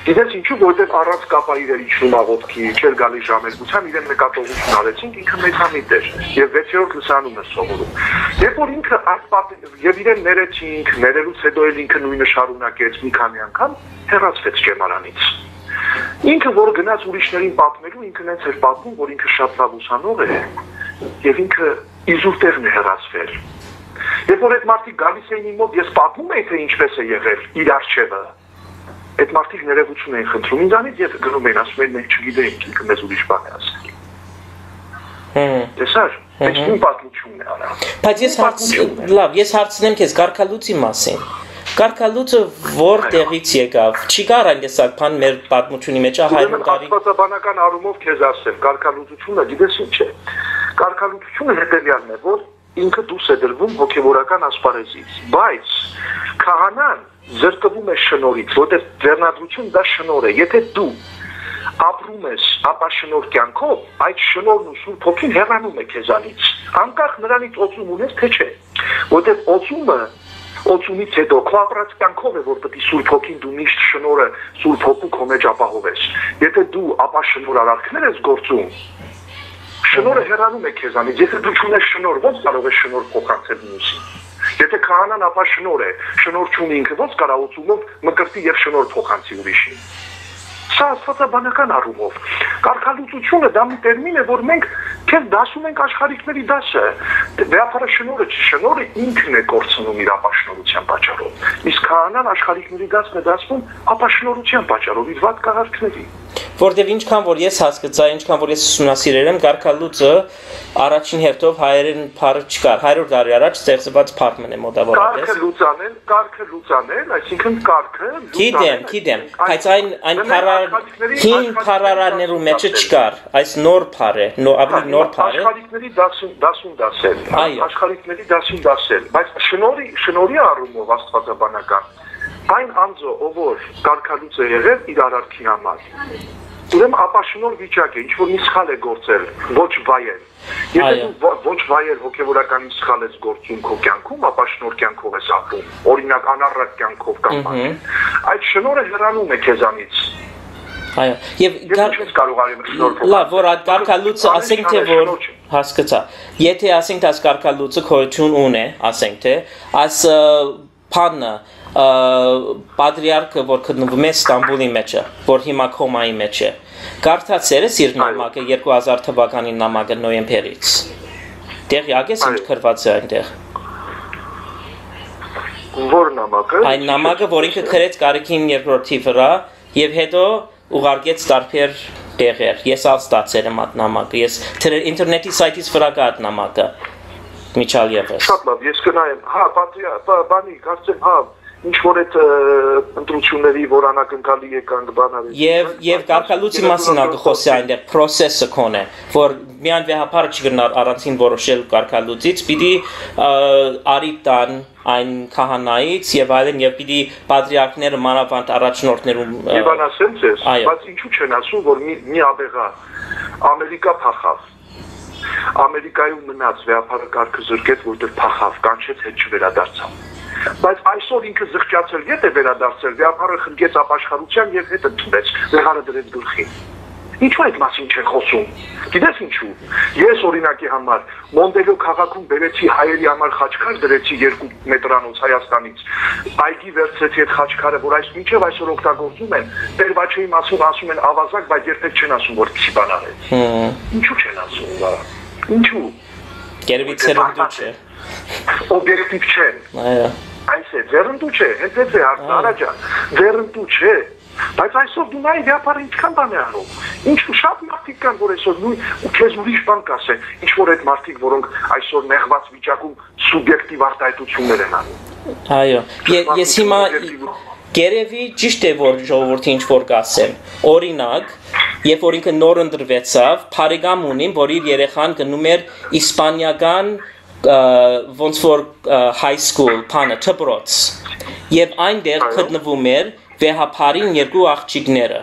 [SPEAKER 2] Գիտես ինչու, որովհետև առանց կապայիրեր իջնում աղոթքի, չէր գալի ժամերգության, իրեն նկատողություն արեցին, ինքը մեծամիտ էր եւ 6-րդ լսանում է սովորում։ Երբ որ ինքը այդ եւ իրեն ներեցինք, ներելուց հետո էլ ինքը նույնը շարունակեց մի քանի անգամ, հեռացվեց Ջեմարանից։ Ինքը որ գնաց ուրիշներին պատմելու, ինքը նենց էր պատմում, որ ինքը շատ լավ ուսանող է եւ ինքը իզուր տեղն է հեռացվել։ Երբ որ այդ մարդիկ գալիս էին իմ մոտ, ես պատմում էի թե ինչպես է եղել իր արժևը։ Այդ մարդիկ ներողություն էին խնդրում ինձանից եւ գնում էին ասում են մենք չգիտեինք ինքը մեզ ուրիշ բան է ասել։ Տեսար, այս իմ պատմությունն է արա։
[SPEAKER 3] Բայց ես հարց լավ, ես հարցնեմ քեզ Գարքալուցի մասին։ Գարքալուցը որտեղից եկավ։ Չի կար այն տեսակ բան մեր պատմությունի մեջ 100
[SPEAKER 2] Ուրեմն
[SPEAKER 3] տարի։
[SPEAKER 2] աստվածաբանական առումով քեզ ասեմ, կարկալուծությունը գիտես ինչ է։ Կարկալուծությունը հետեւյալն է, որ ինքը դուրս է դրվում հոգեվորական ասպարեզից, բայց քահանան զրկվում է շնորից, որտեղ ձեռնադրություն դա շնոր է։ Եթե դու ապրում ես ապա շնոր կյանքով, այդ շնորն ու սուրբ հոգին հեռանում է քեզանից։ Անկախ նրանից օծում ունես թե չէ։ Որտեղ օծումը օծումից հետո քո ապրած կյանքով է որ պետք է սուրբ հոգին դու միշտ շնորը սուրբ հոգու քո մեջ ապահովես։ Եթե դու ապա շնոր արարքներ ես գործում, շնորը հեռանում է քեզանից։ Եթե դու չունես շնոր, ո՞նց կարող ես շնոր փոխանցել մյուսին։ Եթե քահանան ապա շնոր է, շնոր չունի ինքը ո՞նց կարա օծումով մկրտի եւ շնոր փոխանցի ուրիշին։ Սա աստվածաբանական առումով։ Կարգալուծությունը դա մի տերմին է, որ մենք քեզ դասում ենք աշխարհիկների դասը։ Վեապարը շնորը չի, շնորը ինքն է կորցնում իր ապաշնորության պատճառով։ Իսկ քահանան աշխարհիկների դասն է դասվում ապաշնորության պատճառով իր վատ կարգների։
[SPEAKER 3] Որտեւ ինչքան որ ես հասկացա, ինչքան որ ես ուսումնասիրել եմ, Գարքալուցը առաջին հերթով հայերեն բառը չկար։ 100 տարի առաջ ստեղծված բառն է մոտավորապես։
[SPEAKER 2] լուծանել, կարգը լուծանել, այսինքն կարգը
[SPEAKER 3] Գիտեմ, գիտեմ, բայց այն այն փառար հին փառարաներու մեջը չկար։ Այս նոր բառ է, նո ավելի նոր բառ է։
[SPEAKER 2] Աշխարհիկների դասուն դասուն դասել։ Աշխարհիկների դասուն դասել, բայց շնորի շնորի առումով աստվածաբանական այն անձը, ով որ կարգալուց է եղել իր արարքի համար։ Ուրեմն ապաշնոր վիճակ է, ինչ որ մի սխալ է գործել, ոչ վայել։ Եթե դու ոչ վայել հոգեվորական սխալ ես գործում քո կյանքում, ապաշնոր կյանքով ես ապրում։ Օրինակ անառակ կյանքով կամ Այդ շնորը հեռանում է քեզանից։
[SPEAKER 3] Այո։ Եվ
[SPEAKER 2] Ես կարող արեմ շնոր
[SPEAKER 3] Լավ, որ այդ կարկալուցը ասենք թե որ հասկացա։ Եթե ասենք թե այս կարկալուցը քոյություն ունե, ասենք թե այս փանը պատրիարքը որ գտնվում է Ստամբուլի մեջ, որ հիմա կոմայի մեջ է։ Կարդացել ես իր նամակը 2000 թվականի նամակը նոյեմբերից։ Տեղյակ ես ինչ գրված է այնտեղ։
[SPEAKER 2] Որ նամակը։
[SPEAKER 3] Այն նամակը, որ ինքը գրեց Կարիքին երկրորդի վրա, եւ հետո ուղարկեց տարբեր տեղեր։ Ես ալ ստացել եմ այդ նամակը։ Ես ինտերնետի սայթից վրա կա այդ նամակը։ Միչալ եւս։
[SPEAKER 2] Շատ լավ, ես գնայեմ։ Հա, պատրիա, բանի, կարծեմ, հա, ինչ որ այդ ընտրությունների որ անակնկալի եկանք բանարի։
[SPEAKER 3] Եվ եւ կարգալուծի մասին ա գխոսի այնտեղ process-ը կոնե, որ միան վեհապարը չգնար առանցին որոշել կարգալուծից, պիտի արի տան այն քահանայից եւ այլն եւ պիտի պատրիարքները մանավանդ առաջնորդներում
[SPEAKER 2] Եվ անասեմ ձեզ, բայց ինչու չեն ասում որ մի մի աբեղա Ամերիկա փախավ Ամերիկայում մնաց վեհապարը կարգը զրկեց որտեղ փախավ կանչեց հետ չվերադարձավ բայց այսօր ինքը զղջացել ետ է վերադարձել վեհապարը խնդրեց ապաշխարության եւ հետ ընդունեց վեհարը դրեց գլխին Ինչու այդ մասին չեն խոսում։ Գիտես ինչու։ Ես օրինակի համար Մոնդելո քաղաքում բերեցի հայերի համար խաչքար դրեցի 2 մետրանոց Հայաստանից։ Այգի վերցրեցի այդ խաչքարը, որ այս մինչև այսօր օգտագործում են։ Տերվաչեի մասում ասում են ավազակ, բայց երբեք չեն ասում, որ քիչ բան արեց։ Ինչու չեն ասում, բա։ Ինչու։
[SPEAKER 3] Գերվի ցերնդու չէ։
[SPEAKER 2] Օբյեկտիվ չեն։
[SPEAKER 3] Այո։
[SPEAKER 2] Այս է, ձեռնդու չէ, այդ է հարցը, ջան։ Ձեռնդու չէ։ Բայց այսօր դու նայ վիապարը ինչքան բան է անում։ Ինչու շատ մարդիկ կան, որ այսօր նույն ու քեզ ուրիշ բան կասեն, ինչ որ այդ մարդիկ, որոնք այսօր նեղված վիճակում սուբյեկտիվ արտահայտություններ են անում։
[SPEAKER 3] Այո։ Ես հիմա Գերեվի ճիշտ է որ ժողովրդի ինչ որ կասեմ։ Օրինակ, երբ որ ինքը նոր ընդրվեցավ, Փարիգամ ունին, որ իր երեխան գնում էր իսպանիական ոնց որ high school, փանը դպրոց։ Եվ այնտեղ գտնվում էր վեհապարին երկու աղջիկները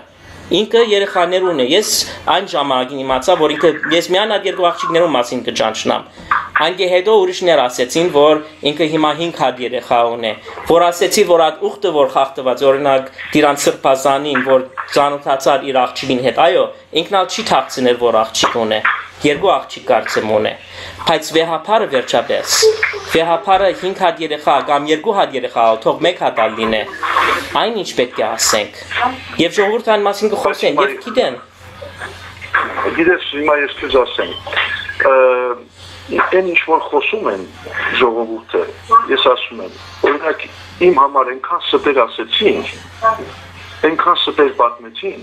[SPEAKER 3] ինքը երեխաներ ունի ես այն ժամանակին իմացա որ ինքը ես միան այդ երկու աղջիկներու մասին կճանչնամ այնտե հետո ուրիշներ ասեցին որ ինքը հիմա 5 հատ երեխա ունի որ ասեցի որ այդ ուխտը որ խախտված օրինակ դիրան սրբազանին որ ճանոթացար իր աղջիկին հետ այո ինքն ալ չի թաքցնել որ աղջիկ ունի երկու աղջիկ կարծեմ ունի բայց վեհապարը վերջապես վեհապարը 5 հատ երեխա կամ 2 հատ երեխա թող 1 հատ լինի այն ինչ պետք է ասենք եւ ժողովուրդը այն մասին կխոսեն եւ գիտեն
[SPEAKER 2] գիտես հիմա ես քեզ ասեմ այն ինչ որ խոսում են ժողովուրդը ես ասում եմ օրինակ իմ համար այնքան ստեր ասեցին այնքան ստեր պատմեցին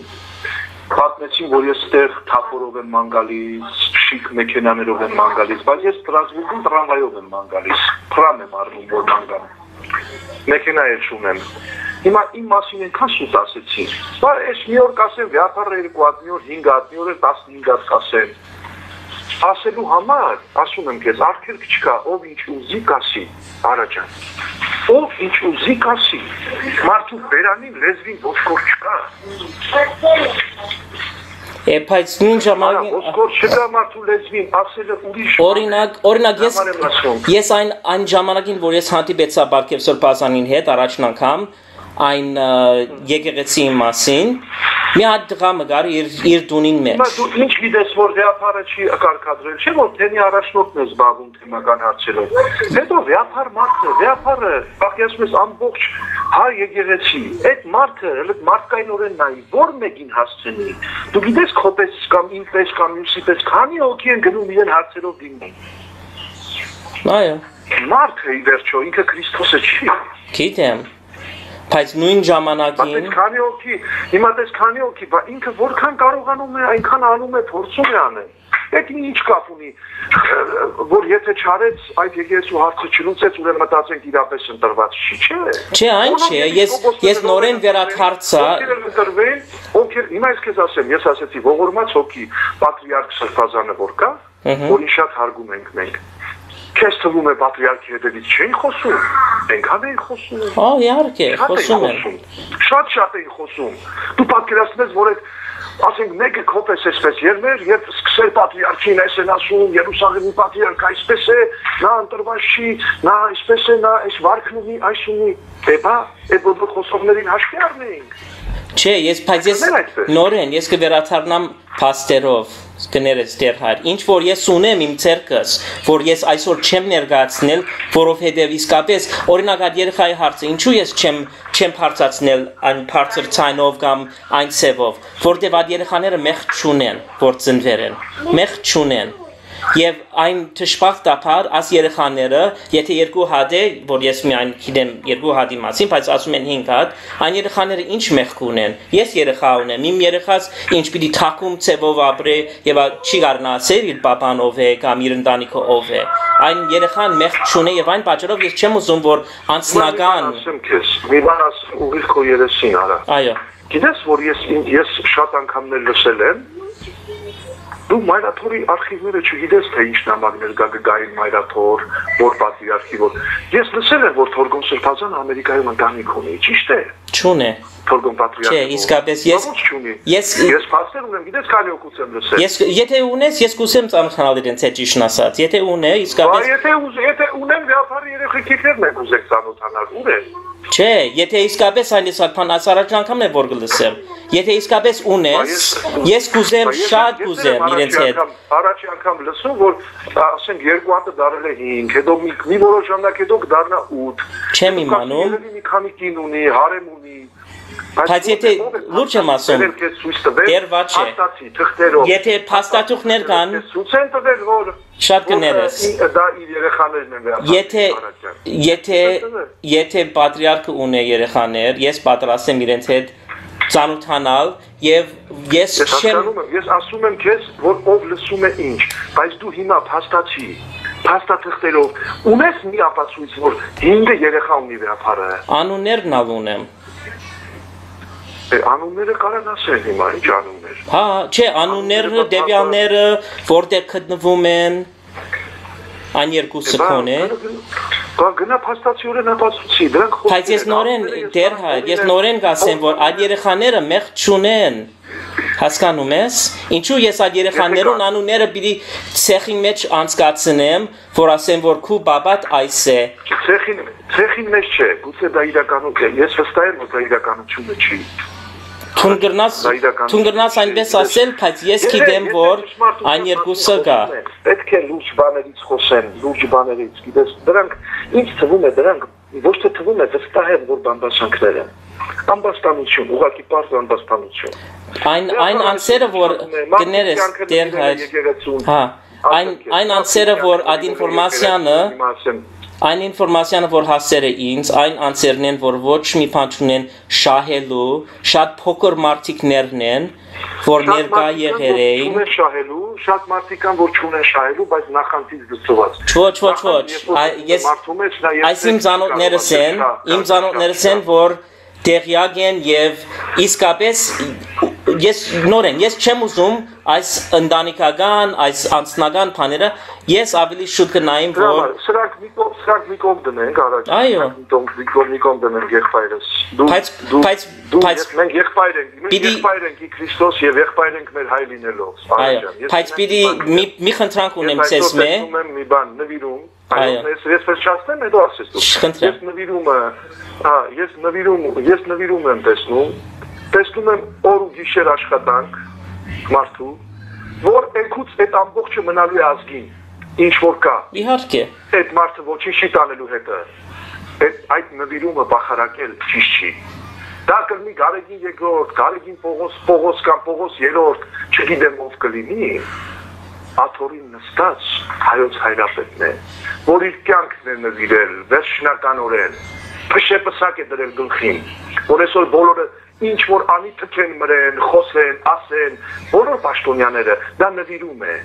[SPEAKER 2] պատմեցին, որ ես ստեղ թափորով եմ ման գալիս, շիկ մեքենաներով եմ ման գալիս, բայց ես Ստրասբուրգում տրամվայով եմ ման գալիս, փրամ եմ առնում, որ ման գամ։ Մեքենա էլ չունեմ։ Հիմա իմ մասին այնքան շուտ ասեցին։ Բա ես մի օր կասեմ, վիապարը 2 հատ, մի օր 5 հատ, մի օր 15 հատ կասեմ։ Ասելու համար, ասում եմ քեզ, արգելք չկա, ով ինչ ուզի կասի, առաջան։ Ով ինչ ուզի կասի։ Մարդու բերանին լեզվին ոչ որ չկա։
[SPEAKER 3] Է, բայց նույն ժամանակին
[SPEAKER 2] ոսկոր չկա մարդու լեզվին, ասելը ուրիշ։
[SPEAKER 3] Օրինակ, օրինակ ես ես այն այն ժամանակին, որ ես հանդիպեցա Բարգև Սորբազանին հետ առաջին անգամ, այն եկեղեցի մասին մի հատ դղամը գար իր իր տունին մեջ
[SPEAKER 2] դու ինչ գիտես որ վեապարը չի կարգադրել չէ որ թեմի առաջնորդն է զբաղվում թեմական հարցերով հետո վեապար մարդը վեապարը բախյացում ես ամբողջ հայ եկեղեցի այդ մարդը հենց մարդկայնորեն նայի որ մեկին հասցնի դու գիտես քոպես կամ ինքպես կամ մյուսի պես քանի հոգի են գնում իրեն հարցերով դիմում
[SPEAKER 3] այո
[SPEAKER 2] մարդը ի վերջո ինքը Քրիստոսը չի
[SPEAKER 3] գիտեմ բայց նույն ժամանակին
[SPEAKER 2] Բայց քանի օքի, հիմա դες քանի օքի, բա ինքը որքան կարողանում է, այնքան անում է, փորձում է անել։ Այդ ինչ կապ ունի, որ եթե չարեց այդ եկեղեցու հարցը չլուծեց, ուրեմն մտածենք իրապես ընտրված չի, չէ։
[SPEAKER 3] Չէ, այն չէ, ես ես նորեն վերաթարցա
[SPEAKER 2] ընտրվել, ովքեր հիմա ես քեզ ասեմ, ես ասեցի ողորմած հոգի պատրիարք Սրբազանը որ կա, որին շատ հարգում ենք մենք Քեզ թվում է պատրիարքի հետևից չէին խոսում։ Այնքան էին խոսում։
[SPEAKER 3] Հա, իհարկե, խոսում են։
[SPEAKER 2] Շատ-շատ էին խոսում։ Դու պատկերացնես, որ այդ ասենք մեկը կոպես էսպես ելներ եւ սկսել պատրիարքին այսեն ասում Երուսաղեմի պատրիարք այսպես է նա ընտրված չի նա այսպես է նա այս վարկն ունի այս ունի դեպա այդ բոլոր խոսողներին հաշվի առնեինք
[SPEAKER 3] Չէ, ես բայց ես նորեն ես կվերաթարնամ փաստերով կներես դեր հայր։ Ինչ որ ես ունեմ իմ ցերկս, որ ես այսօր չեմ ներկայացնել, որովհետև իսկապես օրինակ այդ երեխայի հարցը, ինչու ես չեմ չեմ բարձացնել այն բարձր ցայնով կամ այն ցևով, որտեղ այդ երեխաները մեղ չունեն, որ ծնվեր են։ Մեղ չունեն։ Եվ այն ճշմարտաբար աս երեխաները, եթե երկու հատ է, որ ես միայն գիտեմ երկու հատի մասին, բայց ասում են 5 հատ, այն երեխաները ինչ մեղք ունեն։ Ես երեխա ունեմ, իմ երեխաս ինչ պիտի թակում ծևով ապրե եւ չի կարնա ասել իր papan ով է կամ իր ընտանիքը ով է։ Այն երեխան մեղք չունի եւ այն պատճառով ես չեմ ուզում որ անձնական
[SPEAKER 2] ասեմ քեզ, մի բան ասեմ ուղիղ քո երեսին արա։
[SPEAKER 3] այո
[SPEAKER 2] Գիտես, որ ես ես շատ անգամներ լսել եմ Դու մայրաթորի արխիվները չգիտես թե ինչ նամակներ կա գային մայրաթոր, որ պատրիարխի որ։ Ես լսել եմ որ Թորգոն Սրբազան Ամերիկայում ընտանիք ունի, ճիշտ է։
[SPEAKER 3] չունե
[SPEAKER 2] Թորգոն պատրիարխը։
[SPEAKER 3] Չէ, իսկապես ես- ես-
[SPEAKER 2] ես փաստեր ունեմ, գիտես քանի օգուտ եմ լսել։
[SPEAKER 3] Ես եթե ունես, ես կուսեմ ծանոթանալ իրենց հետ ճիշտ ասած։ Եթե ունե, իսկապես
[SPEAKER 2] եթե ուզ եթե ունեմ վիապարի երեխեքներն եք ուզեք ծանոթանալ, ուր է։
[SPEAKER 3] Չէ, եթե իսկապես բան աս առաջ անգամն է որ գլսեմ։ Եթե իսկապես ունես, ես կուզեմ շատ կուզեմ
[SPEAKER 2] եմ
[SPEAKER 3] իրենց հետ։
[SPEAKER 2] անգամ- Առաջի անգամ լսում որ ասենք երկու հատը դարել է 5, հետո մի որոշ ժամանակ հետո կդառնա 8։
[SPEAKER 3] Չեմ իմանում։
[SPEAKER 2] Մի քանի կին ունի, հարեմ ունի։
[SPEAKER 3] Բայց եթե լուրջ եմ ասում, դեր վաչ է։
[SPEAKER 2] Հաստացի թղթերով։
[SPEAKER 3] Եթե փաստաթուղթներ կան,
[SPEAKER 2] ցույց տվել որ
[SPEAKER 3] Շատ կներես։
[SPEAKER 2] դա իր երեխաներն են վերածել։
[SPEAKER 3] Եթե եթե եթե պատրիարքը ունե երեխաներ, ես պատրաստ եմ իրենց հետ ծանոթանալ եւ ես չեմ
[SPEAKER 2] ես ասում եմ քեզ, որ ով լսում է ինչ, բայց դու հիմա փաստացի, փաստաթղթերով ունես մի ապացույց, որ 5 երեխա ունի վեապարը։
[SPEAKER 3] անուններն ալ ունեմ։
[SPEAKER 2] Է, Անունները կարան ասել հիմա, ինչ անուններ։
[SPEAKER 3] Հա, չէ, անունները, դեպիանները, որտեղ գտնվում են, այն երկուսը կոնե։
[SPEAKER 2] Բա գնա փաստացիորեն ապացուցի, դրանք խոսքեր
[SPEAKER 3] Բայց ես
[SPEAKER 2] են,
[SPEAKER 3] նորեն դեր հայ, ես նորեն կասեմ, որ այդ երեխաները մեղ չունեն։ Հասկանում ես։ Ինչու ես այդ երեխաներուն անունները պիտի ցեխի մեջ անցկացնեմ, որ ասեմ, որ քու բաբատ այս է։
[SPEAKER 2] Ցեխին, ցեխին մեջ չէ, գուցե դա իրականում չէ։ Ես վստահ եմ, որ դա իրականությունը չի։
[SPEAKER 3] Թուն գրնաս,
[SPEAKER 2] իրականություն
[SPEAKER 3] թուն գրնաս այնպես
[SPEAKER 2] ես-
[SPEAKER 3] ասել, բայց ես գիտեմ, որ այն երկուսը կա։
[SPEAKER 2] Պետք է լուրջ բաներից խոսեն, լուրջ բաներից, գիտես, դրանք ինչ թվում է, դրանք ոչ թե թվում է, վստահ եմ, որ բամբասանքներ են։ Ամբաստանություն, ուղղակի པարզ ամբաստանություն։
[SPEAKER 3] Այն այն անձերը, որ գներես դեր հայ։ Հա, այն այն անձերը, որ այդ ինֆորմացիանը Այն ինֆորմացիանը, որ հասել է ինձ, այն անձերն են, որ ոչ մի բան չունեն շահելու, շատ փոքր մարդիկներն են, որ ներկա եղել էին։
[SPEAKER 2] Չունեն շահելու, շատ մարդիկ կան, որ չունեն շահելու, բայց նախանցից դծված։
[SPEAKER 3] Ոչ, ոչ, ոչ։ Ես այս իմ ցանոթներս են, իմ ցանոթներս են, որ տեղյակ են եւ իսկապես ես նորեն ես չեմ ուզում այս ընտանիքական, այս անձնական բաները ես ավելի շուտ կնայեմ, որ
[SPEAKER 2] սրանք մի կողմ, սրանք մի կողմ դնենք առաջ։
[SPEAKER 3] Այո։
[SPEAKER 2] Մի կողմ, մի կողմ, դնենք եղբայրս։ Դու
[SPEAKER 3] Բայց- բայց- բայց-
[SPEAKER 2] մենք եղբայր ենք, մենք եղբայր ենք Քրիստոս եւ եղբայր ենք մեր հայ լինելով։
[SPEAKER 3] այո, բայց պիտի մի մի խնդրանք ունեմ ցես մե,
[SPEAKER 2] մի բան նվիրում։
[SPEAKER 3] Այո։
[SPEAKER 2] ես ես վերջացնեմ, հետո ասես դու։ Ես նվիրումը, հա, ես նվիրում, ես նվիրում եմ տեսնում, տեսնում եմ օր ու գիշեր աշխատանք մարդու, որ եկուց այդ ամբողջը մնալու է ազգին, ինչ որ կա
[SPEAKER 3] իհարկե։
[SPEAKER 2] այդ մարդը ոչինչ չի տանելու հետը։ Այդ այդ նվիրումը բախարակել ճիշտ չի։ Դա կլինի Գարեգին երկրորդ, Գարեգին Պողոս, Պողոս կամ Պողոս երրորդ, չգիտեմ ով կլինի։ Աթորին նստած հայոց հայրապետն է, որ իր կյանքն է նվիրել վերջնականորեն։ Փշեպսակ է դրել գլխին, որ այսօր բոլորը ինչ որ անի թքեն մրեն, խոսեն, ասեն, բոլոր պաշտոնյաները դա նվիրում է։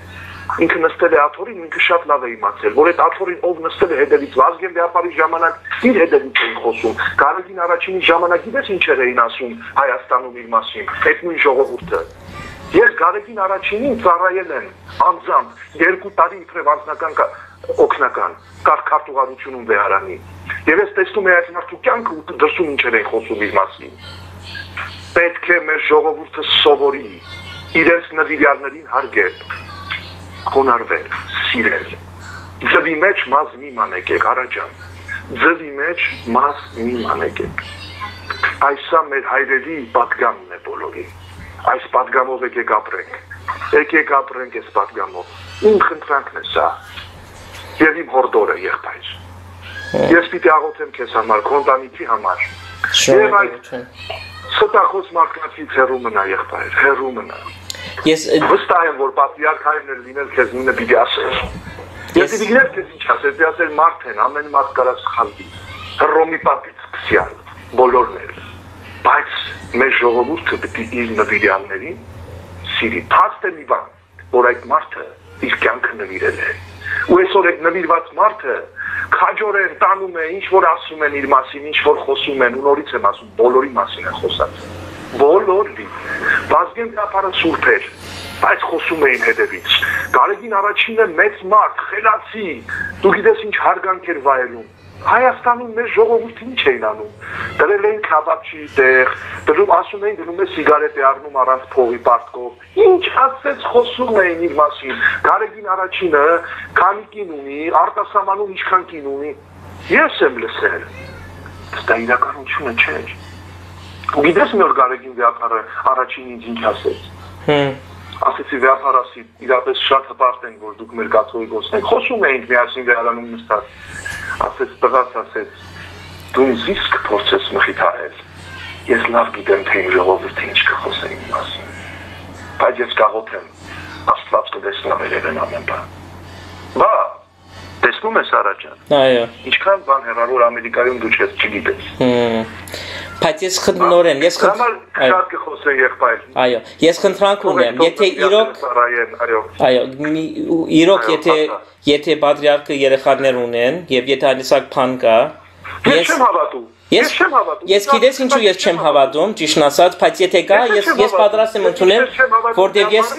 [SPEAKER 2] Ինքը նստել է աթորին, ինքը շատ լավ է իմացել, որ այդ աթորին ով նստել է հետևից Վազգեն վիապարի ժամանակ իր հետևից էին խոսում։ Կարագին առաջինի ժամանակ գիտես ինչեր էին ասում Հայաստանում իր մասին, այդ նույն ժողովուրդը։ Ես Գարեգին առաջինին ծառայել եմ անձամբ երկու տարի իբրև անձնական կա- օգնական կարգարտուղարությունում վեհարանի։ Եվ ես տեսնում եմ այդ մարդու կյանքը ու դրսում ինչեր են խոսում իր մասին։ Պետք է մեր ժողովուրդը սովորի իրենց նվիրյալներին հարգել, խոնարհվել, սիրել։ Ձվի մեջ մազ մի մանեկեք, Արաջան։ Ձվի մեջ մազ մի մանեկեք։ Այսա մեր հայրերի պատգամն է բոլորի։ Այս պատգամով եկեք ապրենք։ Եկեք ապրենք այս պատգամով։ Իմ խնդրանքն է սա։ Եվ իմ հորդորը եղբայր։ Ես պիտի աղոթեմ քեզ համար, քո ընտանիքի համար։ Եվ այդ ստախոս մարդկանցից հեռու մնա եղբայր, հեռու մնա։
[SPEAKER 3] Ես
[SPEAKER 2] Վստահ եմ, որ պատրիարքային էլ լինել քեզ նույնը պիտի ասեր։ Ես գիտես քեզ ինչ ասել, պիտի ասել մարդ են, ամեն մարդ կարա սխալվի։ Հռոմի պապից սկսյալ, բոլորն էլ։ Բայց մեր ժողովուրդը պիտի իր նվիրյալներին սիրի։ Փաստ է մի բան, որ այդ մարդը իր կյանքը նվիրել է։ Ու այսօր այդ նվիրված մարդը քաջորեն տանում է, ինչ որ ասում են իր մասին, ինչ որ խոսում են, ու նորից եմ ասում, բոլորի մասին են խոսած բոլորի բազգեն կապարը սուրբ էր բայց խոսում էին հետևից Գարեգին առաջինը մեծ մարդ խելացի դու գիտես ինչ հարգանք էր վայելում Հայաստանում մեր ժողովուրդը ինչ էին անում դրել էին քաբաբչի տեղ դրում ասում էին դնում է սիգարետ է առնում առանց փողի պարտկով ինչ ասեց խոսում էին իր մասին Գարեգին առաջինը քանի կին ունի արտասահմանում ինչքան կին ունի ես եմ լսել դա իրականությունը չէ Ու գիտես մի օր Գարեգին վիապարը առաջին ինձ ինչ ասեց։
[SPEAKER 3] հմ
[SPEAKER 2] Ասեցի վիապարասի իրապես շատ հպարտ են որ դուք մեր կաթողիկոսն եք։ Խոսում էինք միասին վերանում նստած։ Ասեց տղաս ասեց դու ինձ իսկ փորձես մխիթարել։ Ես լավ գիտեմ թե իմ ժողովուրդը ինչ կխոսեն իմ մասին։ Բայց ես կաղոթեմ Աստված կտեսնա մեր երեն ամեն բան։ Բա տեսնում ես առաջան։
[SPEAKER 3] այո
[SPEAKER 2] Ինչքան բան հեռավոր Ամերիկայում դու չես չգիտես։
[SPEAKER 3] հմ Բայց ես խնդրորեն, ես
[SPEAKER 2] Համար
[SPEAKER 3] խնդրեմ,
[SPEAKER 2] շատ կխոսեն եղբայր։
[SPEAKER 3] այո, ես խնդրանք ունեմ, եթե իրոք
[SPEAKER 2] այո։
[SPEAKER 3] իրոք եթե եթե պատրիարքը երեխաներ ունեն եւ եթե այնիսակ բան կա,
[SPEAKER 2] Ես
[SPEAKER 3] ես
[SPEAKER 2] չեմ հավատում։
[SPEAKER 3] ես
[SPEAKER 2] չեմ հավատում։
[SPEAKER 3] Ես գիտես ինչու ես չեմ հավատում, ճիշտ ասած, բայց եթե կա, ես ես պատրաստ եմ ընդունել, որտեղ ես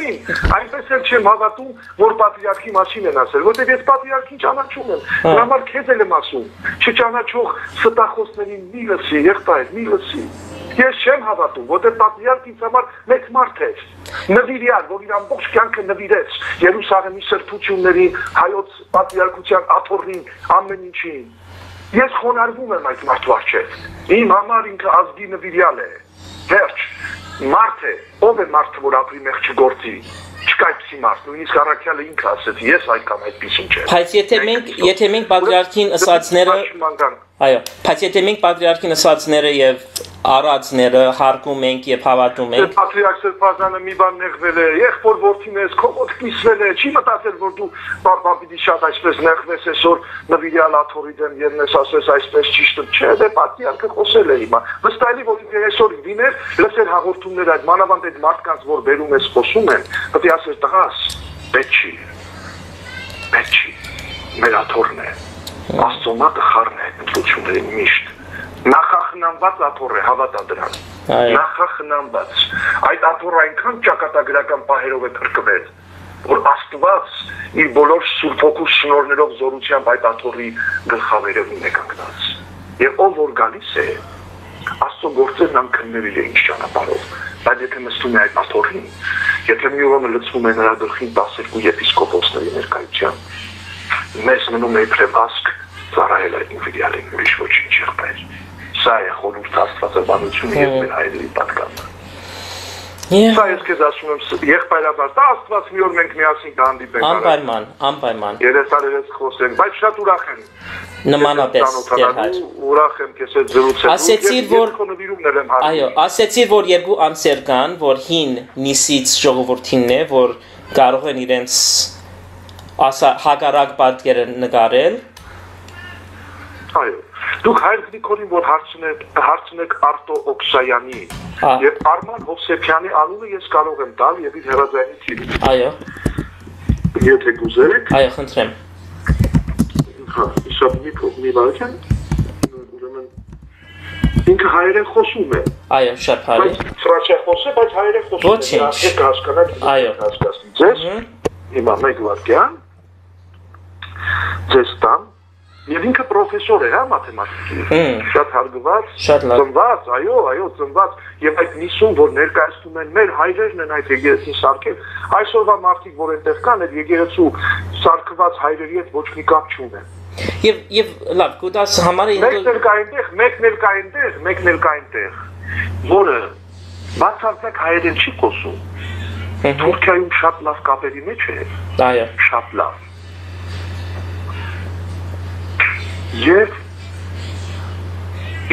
[SPEAKER 2] այնպես էլ չեմ հավատում, որ պատրիարքի մասին են ասել, որտեղ ես պատրիարքին ճանաչում եմ։
[SPEAKER 3] Հա։
[SPEAKER 2] Դրա համար քեզ էլ եմ ասում, չճանաչող ստախոսներին մի լսի, եղբայր, մի լսի։ Ես չեմ հավատում, որտեղ պատրիարքն ինձ համար մեծ մարդ է։ Նվիրյալ, որ իր ամբողջ կյանքը նվիրեց Երուսաղեմի սրբություններին, հայոց պատրիարքության աթոռին, ամեն ինչին։ Ես խոնարհվում եմ այդ մարդու առջև։ Իմ համար ինքը ազգի նվիրյալ է։ Վերջ, մարդ է, ով է մարդը, որ ապրի մեղ չգործի։ Չկա այդպիսի մարդ, նույնիսկ առաքյալը ինքը ասեց, ես այդքան այդպիսին չեմ։
[SPEAKER 3] Բայց եթե մենք եթե մենք պատրիարքին ըսածները այո, բայց եթե մենք պատրիարքին ըսածները եւ արածները հարգում ենք եւ հավատում ենք,
[SPEAKER 2] պատրիարք Սրբազանը մի բան նեղվել է, եղբոր որդին ես, քո մոտ կիսվել է, չի մտածել, որ դու բաբա պիտի շատ այսպես նեղվես այսօր նվիրյալ աթորի դեմ երնես ասես այսպես ճիշտ չէ, դե պատրիարքը խոսել է հիմա։ Վստահելի որ այսօր դիներ, լսեր հաղորդումներ այդ մանավանդ այդ մարդկանց, որ բերում ես խոսում են, պետք է ասես տղաս, պետք չի։ Պետք չի։ Մեր աթորն է։ Աստծո մատը խառն է ընդլությունների միշտ։ Նախախնամված աթոռ է, հավատա դրան նախախնամված այդ աթոռը այնքան ճակատագրական պահերով է փրկվել որ Աստված իր բոլոր սուրբ ոգու շնորներով զորությամբ այդ աթոռի գլխավերևին է կանգնած եւ ով որ գալիս է Աստծո գործերն անքննելի է ինչ ճանապարհով բայց եթե նստում է այդ աթոռին եթե մի օրը լցվում է նրա գլխին 12 եպիսկոպոսների ներկայությամբ մեզ մնում է իբրև ասկ ծառայել այդ նվիրյալին ուրիշ ոչինչ եղբայր սա է խորհուրդ աստվածաբանությունը եւ մեր հայրերի պատկանը Սա ես քեզ ասում եմ եղբայրաբար, դա Աստված մի օր մենք միասին կհանդիպենք։
[SPEAKER 3] անպայման, անպայման։
[SPEAKER 2] Երեսարերես խոսենք, բայց շատ ուրախ եմ։ Ծանոթանալու,
[SPEAKER 3] երհար։
[SPEAKER 2] Ուրախ եմ քեզ հետ զրուցել։
[SPEAKER 3] Ասեցիր, որ- Այո, ասեցի որ երկու ամսեր կան, որ հին նիսից ժողովրդինն է, որ կարող են իրենց ասա հագարակ պատկերը նկարել։
[SPEAKER 2] Այո։ Դուք հայր Գրիգորին որ հարցնեք, հարցնեք Արտո Օքսայանի
[SPEAKER 3] Ա։
[SPEAKER 2] եւ Արման Հովսեփյանի անունը ես կարող եմ տալ եւ իր հերազանի թիվը։
[SPEAKER 3] Այո,
[SPEAKER 2] Եթե կուզեք,
[SPEAKER 3] այո, խնդրեմ։
[SPEAKER 2] հա, իշապ մի մի Ուրեմն ինքը հայերեն խոսում է։
[SPEAKER 3] Այո, շատ
[SPEAKER 2] Բայց ֆրանսիա խոսե, բայց հայերեն խոսում է։
[SPEAKER 3] Ոչինչ։
[SPEAKER 2] հասկանաք,
[SPEAKER 3] Այո։
[SPEAKER 2] հասկացնի։ Ձեզ հիմա մեկ վարքյան ձեզ տամ եւ ինքը պրոֆեսոր է հա մաթեմատիկի շատ հարգված
[SPEAKER 3] Շատ
[SPEAKER 2] ծնված այո այո ծնված եւ այդ նիսուն որ ներկայացնում են մեր հայրերն են այդ եկեղեցին սարքել այսօրվա մարդիկ որ այնտեղ կան այդ եկեղեցու սարքված հայրերի հետ ոչ մի կապ չունեն
[SPEAKER 3] Եվ եւ լավ, կուտաս համարը ինքը
[SPEAKER 2] էլ կա այնտեղ մեկն էլ կա այնտեղ մեկն էլ կա այնտեղ որը բացարձակ հայերեն չի խոսում Թուրքիայում շատ լավ կապերի մեջ է
[SPEAKER 3] Այո,
[SPEAKER 2] շատ լավ եւ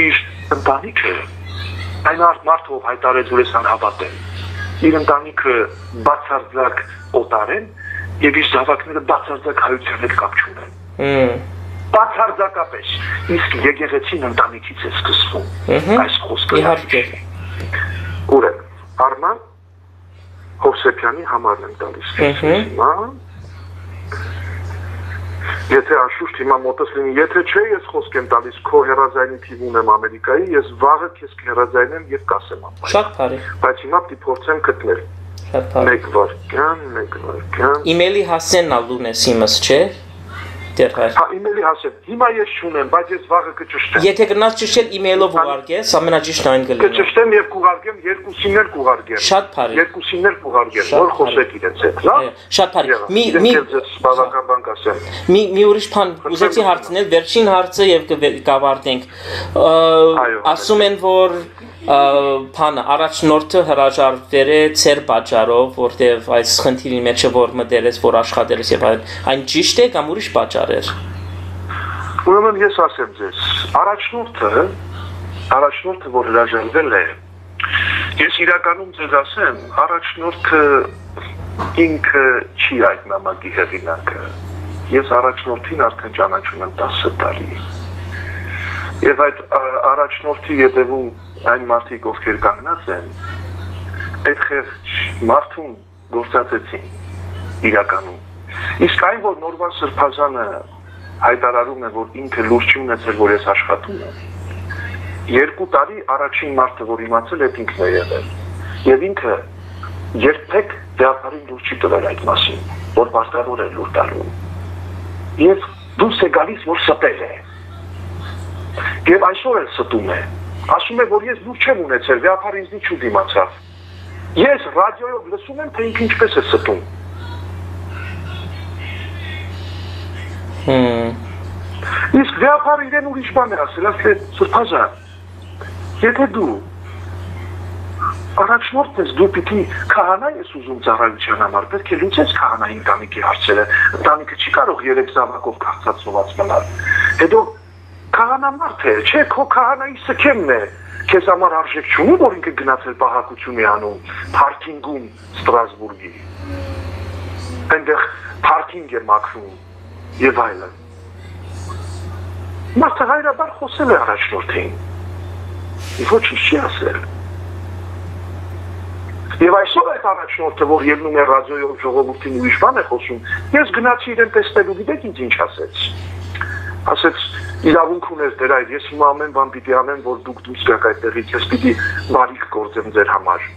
[SPEAKER 2] իր ընտանիքը այն արդ մարդը ով հայտարարեց որ ես անհավատ եմ. Իր ընտանիքը բացարձակ օտար են եւ իր զավակները բացարձակ հայության հետ կապ չունեն։ Բացարձակապես։ Իսկ եկեղեցին ընտանիքից է սկսվում։ Այս խոսքը
[SPEAKER 3] Իհարկե։
[SPEAKER 2] Ուրեմն Արման Հովսեփյանի համարն եմ տալիս։ Հիմա Եթե անշուշտ հիմա մոտս լինի, եթե չէ, ես խոսք եմ տալիս քո հերազայնի թիվ ունեմ Ամերիկայի, ես վաղը քեզ կհերազայնեմ եւ կասեմ ապա։
[SPEAKER 3] Շատ բարի։
[SPEAKER 2] Բայց հիմա պիտի փորձեմ գտնել։
[SPEAKER 3] Շատ բարի։
[SPEAKER 2] Մեկ վարքյան, մեկ վարքյան։
[SPEAKER 3] Իմեյլի հասցենն ալուն ես իմս, չէ՞։ Հայր։
[SPEAKER 2] Հա, իմեյլի հասեմ։ Հիմա ես չունեմ, բայց ես վաղը կճշտեմ։
[SPEAKER 3] Եթե գնաց ճշտել իմեյլով ուղարկես, ամենաճիշտն այն կլինի։
[SPEAKER 2] Կճշտեմ եւ կուղարկեմ երկուսին էլ կուղարկեմ։
[SPEAKER 3] Շատ բարի։
[SPEAKER 2] Երկուսին էլ կուղարկեմ, որ խոսեք իրենց հետ, հա։
[SPEAKER 3] Շատ բարի։ Մի մի
[SPEAKER 2] բավական բան կասեմ։
[SPEAKER 3] մի մի ուրիշ բան ուզեցի հարցնել, վերջին հարցը եւ կավարտենք։ Ասում են, որ ա, բանը առաջնորդը հրաժարվել է ծեր պատճառով, որտեվ այս խնդիրի մեջ որ մտերես, որ աշխատելս եւ այլն, այն ճիշտ է կամ ուրիշ պատճառ էր։
[SPEAKER 2] Ուրեմն ես ասեմ ձեզ, առաջնորդը, առաջնորդը որ հրաժարվել է, ես իրականում ձեզ ասեմ, առաջնորդը ինքը չի այդ նամակի հեղինակը։ Ես առաջնորդին արդեն ճանաչում եմ 10 տարի։ Եվ այդ առաջնորդի յետևում այն մարդիկ, ովքեր կանգնած են, այդ խեղճ մարդուն գործածեցին իրականում։ Իսկ այն, որ Նորվան Սրբազանը հայտարարում է, որ ինքը լուրջ չի ունեցել, որ ես աշխատում եմ։ Երկու տարի առաջին մարդը, որ իմացել է, ինքն է եղել։ Եվ ինքը երբեք դեպարին լուրջ չի տվել այդ մասին, որ պարտավոր է լուրջ տալու։ Եվ դուրս է գալիս, որ սպել է։ Եվ այսօր էլ ստում է։ Ասում է, որ ես լուրջ չեմ ունեցել, դեպար ինձնի չու դիմացավ։ Ես ռադիոյով լսում եմ, թե ինքը ինչպես է ստում։ Իսկ վեապարը իրեն ուրիշ բան է ասել, ասել է Սրբազան։ Եթե դու առաջնորդ ես, դու պիտի քահանա ես ուզում ծառայության համար, պետք է լուծես քահանայի ընտանիքի հարցերը։ Ընտանիքը չի կարող երեք զավակով քաղցածված մնալ։ Հետո քահանամարդ է, չէ, քո քահանայի սկեմն է։ Քեզ համար արժեք չունի, որ ինքը գնացել պահակությունի անում, պարքինգում Ստրասբուրգի։ Այնտեղ պարքինգ է մաքրում եւ այլն։ Մարդը հայրաբար խոսել է առաջնորդին։ Ոչ չի ասել։ Եվ այսօր այդ առաջնորդը, որ ելնում է ռադիոյով ժողովրդին ուրիշ բան է խոսում, ես գնացի իրեն տեսնելու, գիտեք ինչ ասեց։ Ասեց իրավունք ունես դեր այդ, ես հիմա ամեն բան պիտի անեմ, որ դուք դուրս գաք այդտեղից, ես պիտի բարիք գործեմ ձեր համար։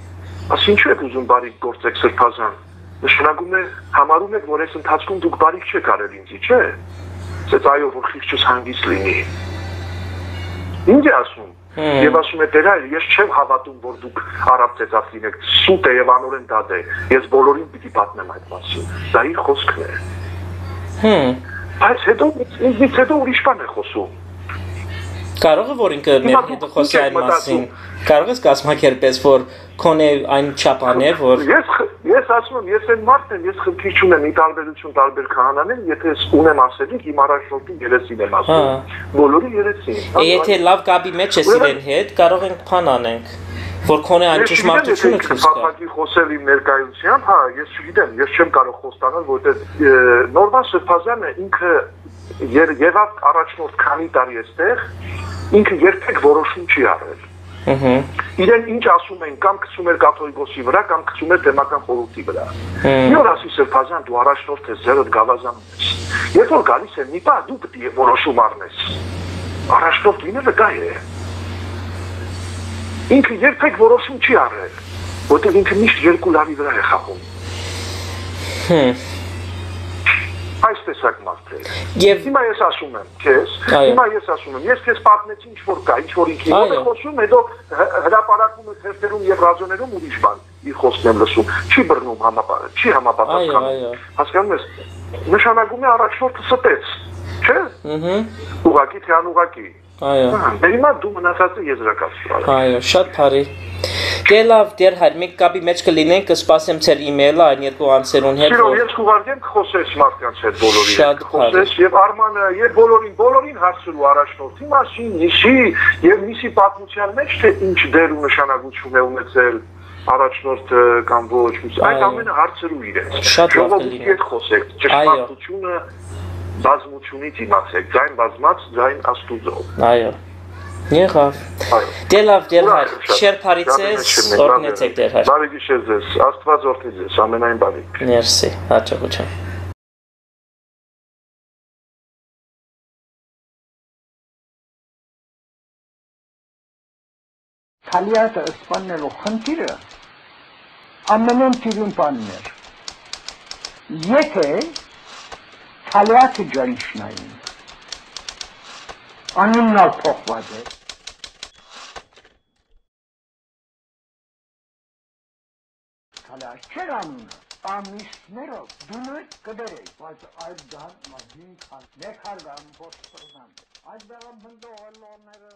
[SPEAKER 2] Աս ինչու եք ուզում բարիք գործեք սրբազան։ Նշանակում է համարում եք, որ այս ընթացքում դուք բարիք չեք արել ինձի, չէ՞։ Ասեց այո, որ խիղճս հանգիստ լինի։ Ինչ ասում։ Եվ ասում է դերայ, ես չեմ հավատում, որ դուք արաբ ծեծած լինեք։ Սուտ է եւ անորեն դատ է։ Ես բոլորին պիտի պատմեմ այդ մասին։ Դա իր խոսքն է։
[SPEAKER 3] Հմ։
[SPEAKER 2] Բայց հետո ինձից հետո ուրիշ բան է խոսում։
[SPEAKER 3] Կարող է որ ինքը մեր հետ խոսի այն մասին։ Կարող ես կազմակերպես որ քոնե այն չափան է որ
[SPEAKER 2] Ես ես ասում եմ, ես այն մարդն եմ, ես խնդիր չունեմ ի տարբերություն տարբեր քահանաներ, եթե ես ունեմ ասելիք, իմ առաջնորդի երեսին եմ ասում։
[SPEAKER 3] Հա։
[SPEAKER 2] Բոլորի երեսին։
[SPEAKER 3] Է, եթե լավ կապի մեջ ես իրեն հետ կարող ենք փան անենք որ քոնե այն ճշմարտությունը ցույց տա
[SPEAKER 2] փակակի խոսել իմ ներկայությամբ, հա, ես չգիտեմ, ես չեմ կարող խոստանալ, որովհետև Նորման Սրբազյանը ինքը եղավ առաջնորդ քանի տարի էստեղ, ինքը երբեք որոշում չի արել։
[SPEAKER 3] Ահա
[SPEAKER 2] Իրեն ինչ ասում են, կամ գցում էր կաթողիկոսի վրա, կամ գցում էր դեմական խորհրդի վրա։ Մի օր ասի Սրբազյան, դու առաջնորդ ես, ձերդ գավազանում ես։ Երբ որ գալիս է մի բան, դու պետք է որոշում առնես։ Առաջնորդ լինելը դա է։ Ինքը երբեք որոշում չի առել, որտեղ ինքը միշտ երկու լավի վրա է խաղում։ Այս տեսակ մարդ է։
[SPEAKER 3] Եվ
[SPEAKER 2] Հիմա ես ասում եմ քեզ, հիմա ես ասում եմ, ես քեզ պատմեցի ինչ որ կա, ինչ որ ինքի մոտ է խոսում, հետո հ- հրապարակում է թերթերում եւ ռադիոներում ուրիշ բան։ Իր խոսքն եմ լսում, չի բռնում համապարակ, չի համապատասխանում։ Հասկանում ես, նշանակում է առաջնորդը ստեց, չէ՞։
[SPEAKER 3] ըհը
[SPEAKER 2] Ուղակի թե անուղակի։
[SPEAKER 3] այո
[SPEAKER 2] Դե հիմա դու մնացածը եզրակացրու
[SPEAKER 3] Այո, շատ բարի։ Դե լավ, դեր հայր, մենք կապի մեջ կլինենք, կսպասեմ ձեր email-ը այն երկու անձերուն հետ, որ
[SPEAKER 2] ես կուղարկեմ խոսես մարդկանց հետ բոլորի
[SPEAKER 3] Շատ
[SPEAKER 2] խոսես եւ Արմանը եւ բոլորին, բոլորին հարցրու առաջնորդի մասին, նիշի եւ նիսի պատմության մեջ թե ինչ դեր ու նշանակություն է ունեցել առաջնորդը կամ ոչ,
[SPEAKER 3] Այո։
[SPEAKER 2] ամենը հարցերու իրենց։
[SPEAKER 3] Շատ լավ
[SPEAKER 2] Ժողովրդի հետ խոսեք, ճշմարտությունը բազմությունից իմացեք, ձայն բազմած, ձայն աստուծո։
[SPEAKER 3] Այո։ Եղավ։
[SPEAKER 2] Այո։
[SPEAKER 3] Դե լավ, դեր հայր։
[SPEAKER 2] Ուրախ եմ շատ։
[SPEAKER 3] Շերփարիցես,
[SPEAKER 2] Շատ եմ,
[SPEAKER 3] օրհնեցեք դեր հայր։
[SPEAKER 2] Բարի գիշեր ձեզ, Աստված օրհնի ձեզ, ամենայն բարի։
[SPEAKER 3] Մերսի, հաջողություն։
[SPEAKER 1] Թալիատը սպաննելու խնդիրը ամենեն տիրուն բանն էր։ Եթե թալիատը ջանիշնային, անուննալ փոխված է, թալիատ չեր անունը, ամիսներով դուներ կդերեի, բայց այդ դան մահին քան մեկ հարգան փոստորնան։ Այդ դարան բնդողը լոները